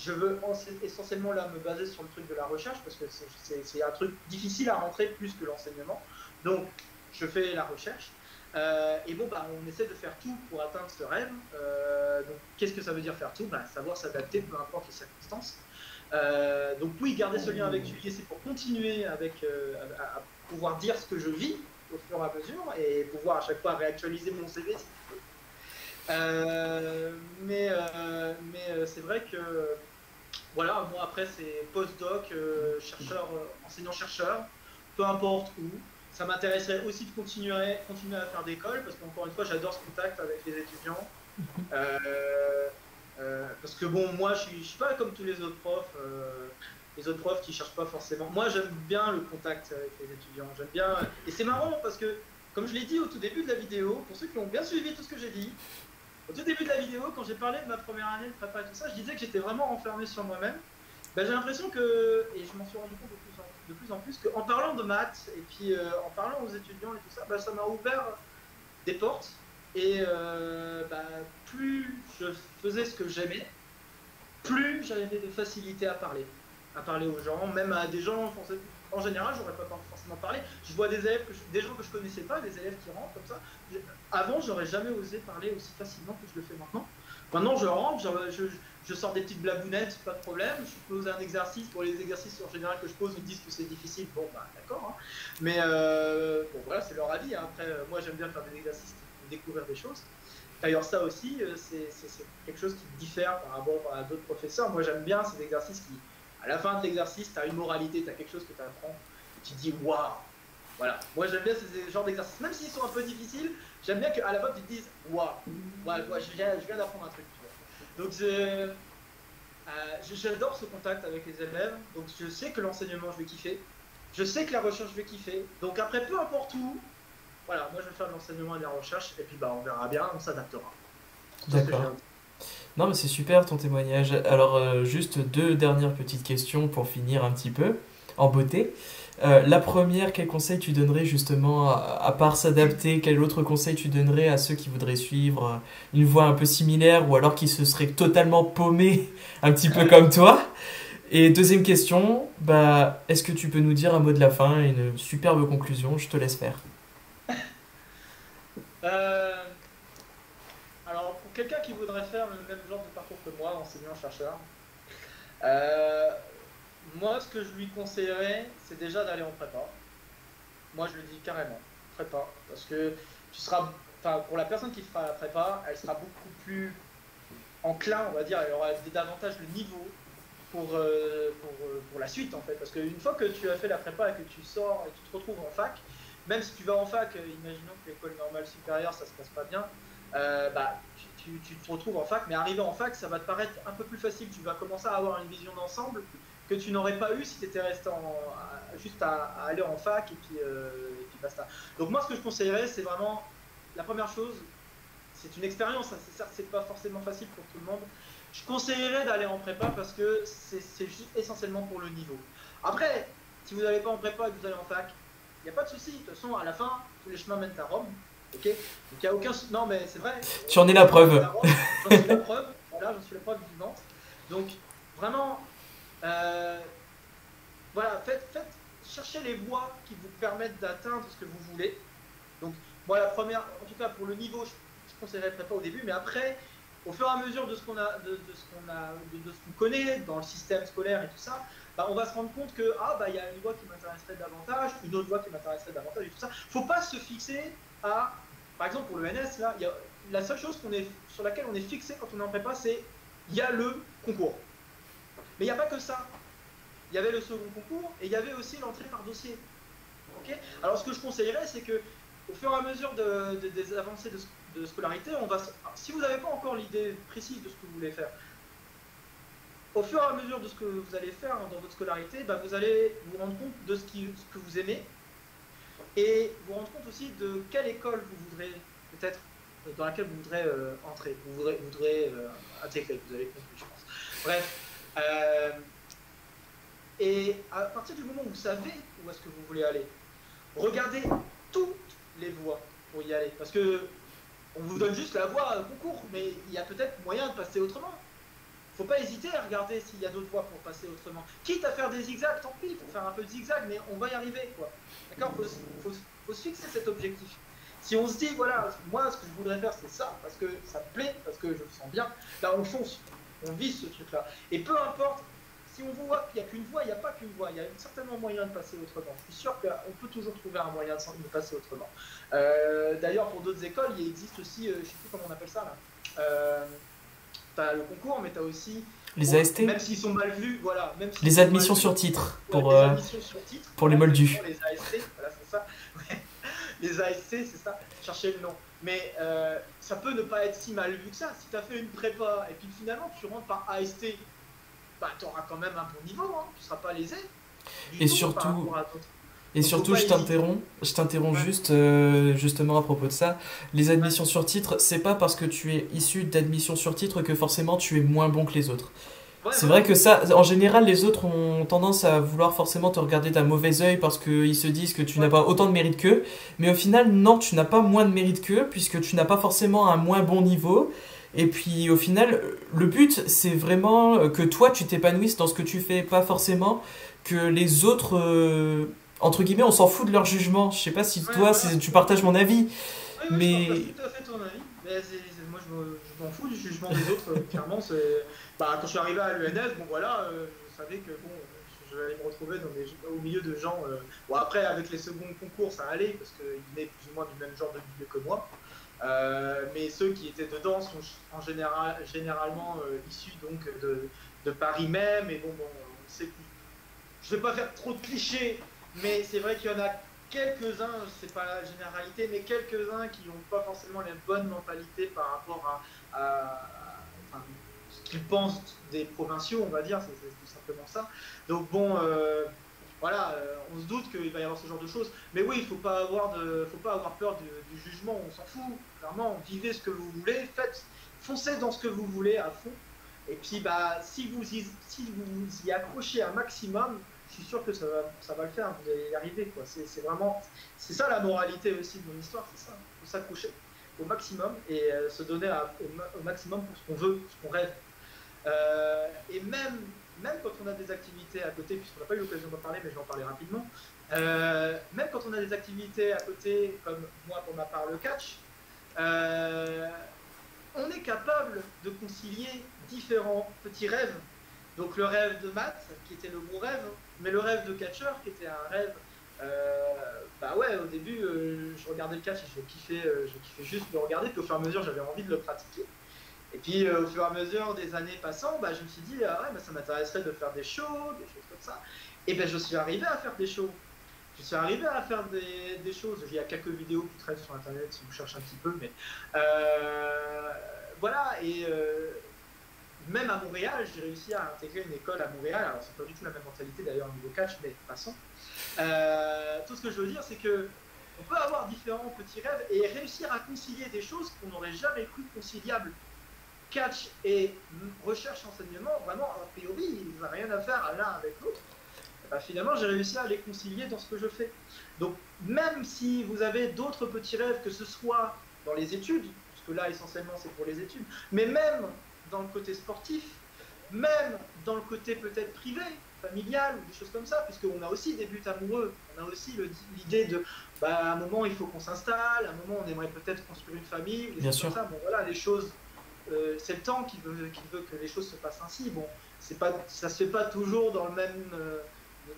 je veux essentiellement là me baser sur le truc de la recherche parce que c'est un truc difficile à rentrer plus que l'enseignement. Donc, je fais la recherche. Euh, et bon, bah, on essaie de faire tout pour atteindre ce rêve. Euh, donc, qu'est-ce que ça veut dire faire tout? Bah, Savoir s'adapter, peu importe les circonstances. Euh, donc, oui, garder ce lien avec Julie, c'est pour continuer avec, à, pouvoir dire ce que je vis au fur et à mesure et pouvoir à chaque fois réactualiser mon CV si mais euh, mais euh, c'est vrai que voilà, moi après c'est postdoc, euh, chercheur, enseignant-chercheur, peu importe où. Ça m'intéresserait aussi de continuer, continuer à faire d'école parce qu'encore une fois j'adore ce contact avec les étudiants. <laughs> parce que bon, moi je suis, je suis pas comme tous les autres profs les autres profs qui cherchent pas forcément. Moi, j'aime bien le contact avec les étudiants. J'aime bien. Et c'est marrant parce que, comme je l'ai dit au tout début de la vidéo, pour ceux qui ont bien suivi tout ce que j'ai dit, au tout début de la vidéo, quand j'ai parlé de ma première année de prépa et tout ça, je disais que j'étais vraiment enfermé sur moi-même. Ben, j'ai l'impression que, et je m'en suis rendu compte de plus en, de plus, en qu'en parlant de maths et puis euh, en parlant aux étudiants et tout ça, ben, ça m'a ouvert des portes. Et euh, ben, plus je faisais ce que j'aimais, plus j'avais de facilité à parler. À parler aux gens, même à des gens, en général, j'aurais pas forcément parlé. Je vois des élèves, que je, des gens que je connaissais pas, des élèves qui rentrent comme ça. Avant, j'aurais jamais osé parler aussi facilement que je le fais maintenant. Maintenant, je rentre, je, sors des petites blabounettes, pas de problème. Je pose un exercice. Pour les exercices en général que je pose, ils disent que c'est difficile. Bon, bah d'accord. Hein. Mais euh, bon, voilà, c'est leur avis. Hein. Après, moi, j'aime bien faire des exercices pour découvrir des choses. D'ailleurs, ça aussi, c'est quelque chose qui diffère par rapport à d'autres professeurs. Moi, j'aime bien ces exercices qui, à la fin de l'exercice, tu as une moralité, tu as quelque chose que tu apprends, tu dis waouh Voilà. Moi, j'aime bien ces genres d'exercices, même s'ils sont un peu difficiles, j'aime bien qu'à la fin, tu te dises waouh je viens, je viens d'apprendre un truc. Donc, euh, j'adore ce contact avec les élèves. Donc, je sais que l'enseignement, je vais kiffer. Je sais que la recherche, je vais kiffer. Donc, après, peu importe où, voilà, moi, je vais faire de l'enseignement et de la recherche. Et puis, bah, on verra bien, on s'adaptera. D'accord. Non, mais c'est super ton témoignage. Alors, euh, juste deux dernières petites questions pour finir un petit peu en beauté. Euh, la première, quel conseil tu donnerais justement, à, part s'adapter, quel autre conseil tu donnerais à ceux qui voudraient suivre euh, une voie un peu similaire ou alors qui se seraient totalement paumés, <laughs> un petit peu comme toi? Et deuxième question, bah, est-ce que tu peux nous dire un mot de la fin, une superbe conclusion Je te laisse faire. pour quelqu'un qui voudrait faire le même genre de parcours que moi, enseignant-chercheur, euh, moi, ce que je lui conseillerais, c'est déjà d'aller en prépa. Moi, je le dis carrément, prépa. Parce que tu seras, pour la personne qui fera la prépa, elle sera beaucoup plus enclin, on va dire, elle aura davantage le niveau pour, euh, euh, pour, la suite, en fait. Parce qu'une fois que tu as fait la prépa et que tu sors et que tu te retrouves en fac, même si tu vas en fac, imaginons que l'école normale supérieure, ça se passe pas bien, bah, tu, tu, te retrouves en fac, mais arrivé en fac, ça va te paraître un peu plus facile. Tu vas commencer à avoir une vision d'ensemble que tu n'aurais pas eu si tu étais resté juste à, aller en fac et puis, euh, et puis basta. Donc moi, ce que je conseillerais, c'est vraiment la première chose, c'est une expérience. Hein, c'est certes, c'est pas forcément facile pour tout le monde. Je conseillerais d'aller en prépa parce que c'est juste essentiellement pour le niveau. Après, si vous n'allez pas en prépa et que vous allez en fac, il n'y a pas de souci. De toute façon, à la fin, tous les chemins mènent à Rome. Ok Donc il n'y a aucun. Non, mais c'est vrai. Tu en es la preuve. J'en suis la preuve. Voilà, j'en suis la preuve vivante. Donc, vraiment, euh, voilà, faites, faites, cherchez les voies qui vous permettent d'atteindre ce que vous voulez. Donc, moi, la première, en tout cas pour le niveau, je, ne conseillerais pas au début, mais après, au fur et à mesure de ce qu'on a, de, ce qu'on a, de, ce qu'on connaît dans le système scolaire et tout ça, bah, on va se rendre compte que ah bah il y a une voie qui m'intéresserait davantage, une autre voie qui m'intéresserait davantage et tout ça. Faut pas se fixer à, par exemple pour le NS là, la seule chose sur laquelle on est fixé quand on est en prépa, c'est il y a le concours. Mais il n'y a pas que ça. Il y avait le second concours et il y avait aussi l'entrée par dossier. Alors ce que je conseillerais, c'est que au fur et à mesure des avancées de, scolarité, on va, si vous n'avez pas encore l'idée précise de ce que vous voulez faire, au fur et à mesure de ce que vous allez faire dans votre scolarité, bah, vous allez vous rendre compte de ce, que vous aimez et vous rendre compte aussi de quelle école vous voudrez peut-être dans laquelle vous voudrez euh, entrer, vous voudrez, euh, intégrer, vous avez compris, je pense. Bref, euh, et à partir du moment où vous savez où est-ce que vous voulez aller, regardez toutes les voies pour y aller. Parce que on vous donne juste la voie concours, mais il y a peut-être moyen de passer autrement. Faut pas hésiter à regarder s'il y a d'autres voies pour passer autrement. Quitte à faire des zigzags, tant pis, pour faire un peu de zigzag, mais on va y arriver, quoi. D'accord? Faut, se fixer cet objectif. Si on se dit, voilà, moi, ce que je voudrais faire, c'est ça, parce que ça me plaît, parce que je me sens bien, là, on fonce on vise ce truc-là. Et peu importe, si on voit qu'il n'y a qu'une voie, il n'y a pas qu'une voie, il y a certainement moyen de passer autrement. Je suis sûr qu'on peut toujours trouver un moyen de passer autrement. Euh, d'ailleurs, pour d'autres écoles, il existe aussi, euh, je ne sais plus comment on appelle ça là. Euh, tu as le concours, mais tu as aussi. Les AST Même s'ils sont mal vus, voilà. Même les admissions sur titre. Pour, les admissions sur titre. Pour les moldus. Les AST, voilà, c'est ça. <laughs> les AST, c'est ça. Cherchez le nom. Mais euh, ça peut ne pas être si mal vu que ça. Si tu as fait une prépa et puis finalement tu rentres par AST, bah, tu auras quand même un bon niveau, hein. tu seras pas lésé. Et surtout, et surtout, je t'interromps, je t'interromps juste euh, justement à propos de ça. Les admissions sur titre, c'est pas parce que tu es issu d'admissions sur titre que forcément tu es moins bon que les autres c'est vrai que ça, en général, les autres ont tendance à vouloir forcément te regarder d'un mauvais oeil parce qu'ils se disent que tu n'as pas autant de mérite qu'eux. Mais au final, non, tu n'as pas moins de mérite qu'eux puisque tu n'as pas forcément un moins bon niveau. Et puis au final, le but, c'est vraiment que toi, tu t'épanouisses dans ce que tu fais, pas forcément que les autres, euh, entre guillemets, on s'en fout de leur jugement. Je sais pas si toi, tu partages mon avis. mais... Je tout à fait ton avis. Mais moi, je m'en fous du jugement des autres, clairement. C'est bah, quand je suis arrivé à l'UNS, bon voilà, euh, je savais que bon, je vais me retrouver dans des, au milieu de gens. Euh, bon, après, avec les seconds concours, ça allait parce qu'ils venaient plus ou moins du même genre de milieu que moi. mais ceux qui étaient dedans sont en général, généralement issus donc de, de, Paris même. Et bon, bon je ne vais pas faire trop de clichés, mais c'est vrai qu'il y en a quelques-uns, c'est pas la généralité, mais quelques-uns qui n'ont pas forcément les bonnes mentalités par rapport à, ce qu'ils pensent des provinciaux, on va dire, c'est tout simplement ça. Donc bon, euh, voilà, euh, on se doute qu'il va y avoir ce genre de choses, mais oui, il faut pas avoir de, faut pas avoir peur du, jugement, on s'en fout. Clairement, vivez ce que vous voulez, faites, foncez dans ce que vous voulez à fond. Et puis, bah, si vous y, si vous y accrochez un maximum, je suis sûr que ça va, ça va le faire, vous allez y arriver. C'est, vraiment, c'est ça la moralité aussi de mon histoire, c'est ça. Il faut s'accrocher au maximum et euh, se donner au, maximum pour ce qu'on veut, ce qu'on rêve. Euh, et même, même quand on a des activités à côté, puisqu'on n'a pas eu l'occasion d'en parler, mais je vais en parler rapidement, euh, même quand on a des activités à côté, comme moi pour ma part le catch, on est capable de concilier différents petits rêves. Donc le rêve de maths, qui était le gros rêve, mais le rêve de catcheur, qui était un rêve, euh, bah ouais, au début, euh, je regardais le catch et je kiffais, euh, je kiffais juste le regarder, puis au fur et à mesure, j'avais envie de le pratiquer. Et puis au fur et à mesure des années passant, bah, je me suis dit, ah ouais, bah, ça m'intéresserait de faire des shows, des choses comme ça. Et ben je suis arrivé à faire des shows. Je suis arrivé à faire des, des choses. Il y a quelques vidéos qui traînent sur internet si vous cherchez un petit peu, mais voilà. Et même à Montréal, j'ai réussi à intégrer une école à Montréal. Alors, c'est pas du tout la même mentalité d'ailleurs au niveau catch, mais passons. Euh, tout ce que je veux dire, c'est que on peut avoir différents petits rêves et réussir à concilier des choses qu'on n'aurait jamais cru conciliables. Catch et recherche enseignement, vraiment, a priori, ils n'ont rien à faire l'un avec l'autre. Bah, finalement, j'ai réussi à les concilier dans ce que je fais. Donc, même si vous avez d'autres petits rêves, que ce soit dans les études, parce que là, essentiellement, c'est pour les études, mais même dans le côté sportif, même dans le côté peut-être privé, familial ou des choses comme ça, puisqu'on a aussi des buts amoureux, on a aussi l'idée de, bah, à un moment il faut qu'on s'installe, à un moment on aimerait peut-être construire une famille, des Bien choses sûr. comme ça. Bon voilà, les choses, euh, c'est le temps qui veut, qui veut que les choses se passent ainsi. Bon, c'est pas, ça se fait pas toujours dans le même, euh,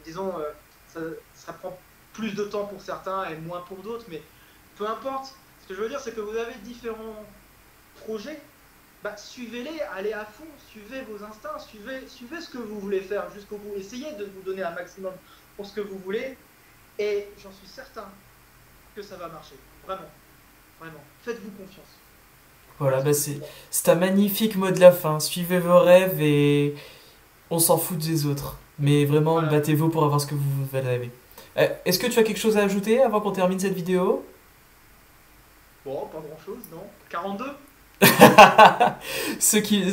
disons, euh, ça, ça, prend plus de temps pour certains et moins pour d'autres, mais peu importe. Ce que je veux dire, c'est que vous avez différents projets bah, suivez-les, allez à fond, suivez vos instincts, suivez, suivez ce que vous voulez faire jusqu'au bout. Essayez de vous donner un maximum pour ce que vous voulez, et j'en suis certain que ça va marcher. Vraiment, vraiment. Faites-vous confiance. Voilà, bah c'est un magnifique mot de la fin. Suivez vos rêves et on s'en fout des autres. Mais vraiment, battez-vous pour avoir ce que vous rêvez. Euh, est-ce que tu as quelque chose à ajouter avant qu'on termine cette vidéo? Bon, pas grand-chose, non 42 <laughs> ceux, qui,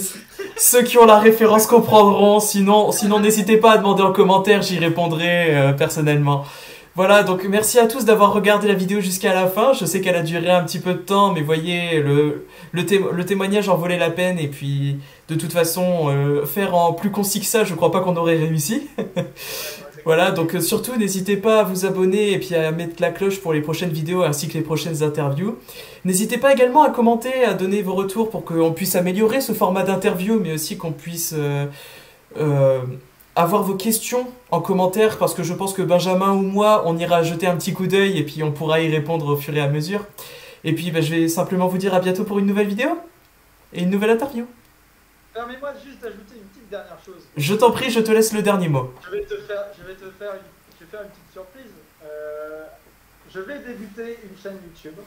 ceux qui ont la référence comprendront. Sinon, sinon n'hésitez pas à demander en commentaire, j'y répondrai euh, personnellement. Voilà, donc merci à tous d'avoir regardé la vidéo jusqu'à la fin. Je sais qu'elle a duré un petit peu de temps, mais voyez, le, le, témoignage en valait la peine. Et puis, de toute façon, euh, faire en plus concis que ça, je crois pas qu'on aurait réussi. <laughs> Voilà, donc euh, surtout n'hésitez pas à vous abonner et puis à mettre la cloche pour les prochaines vidéos ainsi que les prochaines interviews. N'hésitez pas également à commenter, à donner vos retours pour qu'on puisse améliorer ce format d'interview, mais aussi qu'on puisse euh, euh, avoir vos questions en commentaire parce que je pense que Benjamin ou moi, on ira jeter un petit coup d'œil et puis on pourra y répondre au fur et à mesure. Et puis bah, je vais simplement vous dire à bientôt pour une nouvelle vidéo et une nouvelle interview. Dernière chose. Je t'en prie, je te laisse le dernier mot. Je vais te faire, je vais te faire, une, je vais faire une petite surprise. Euh, je vais débuter une chaîne YouTube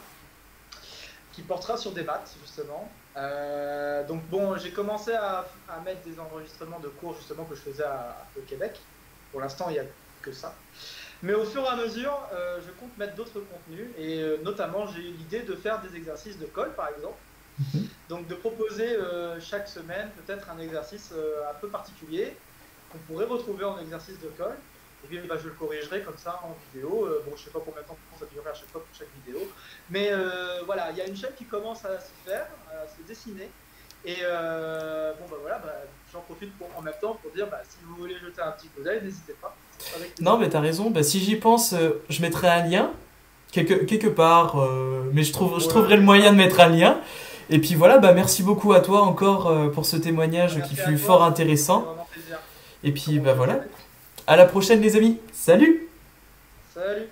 qui portera sur des maths justement. Euh, donc bon, j'ai commencé à, à, mettre des enregistrements de cours justement que je faisais à, au Québec. Pour l'instant, il n'y a que ça. Mais au fur et à mesure, euh, je compte mettre d'autres contenus et notamment j'ai eu l'idée de faire des exercices de colle par exemple Mhm. Donc de proposer euh, chaque semaine peut-être un exercice euh, un peu particulier qu'on pourrait retrouver en exercice de colle. Et puis bah, je le corrigerai comme ça en vidéo. Euh, bon, je sais pas combien de temps ça durerait à chaque fois pour chaque vidéo. Mais voilà, il y a une chaîne qui commence à se faire, à se dessiner. Et bon, bah voilà, bah, j'en profite pour, en même temps pour dire, bah, si vous voulez jeter un petit coup d'œil, n'hésitez pas. non, mais tu as raison. Bah, si j'y pense, je mettrai un lien quelque, quelque part, mais je, trouve, je trouverai le moyen de mettre un lien. Et puis voilà, bah merci beaucoup à toi encore euh, pour ce témoignage qui fut fort intéressant. Et puis bah voilà. À la prochaine les amis. Salut Salut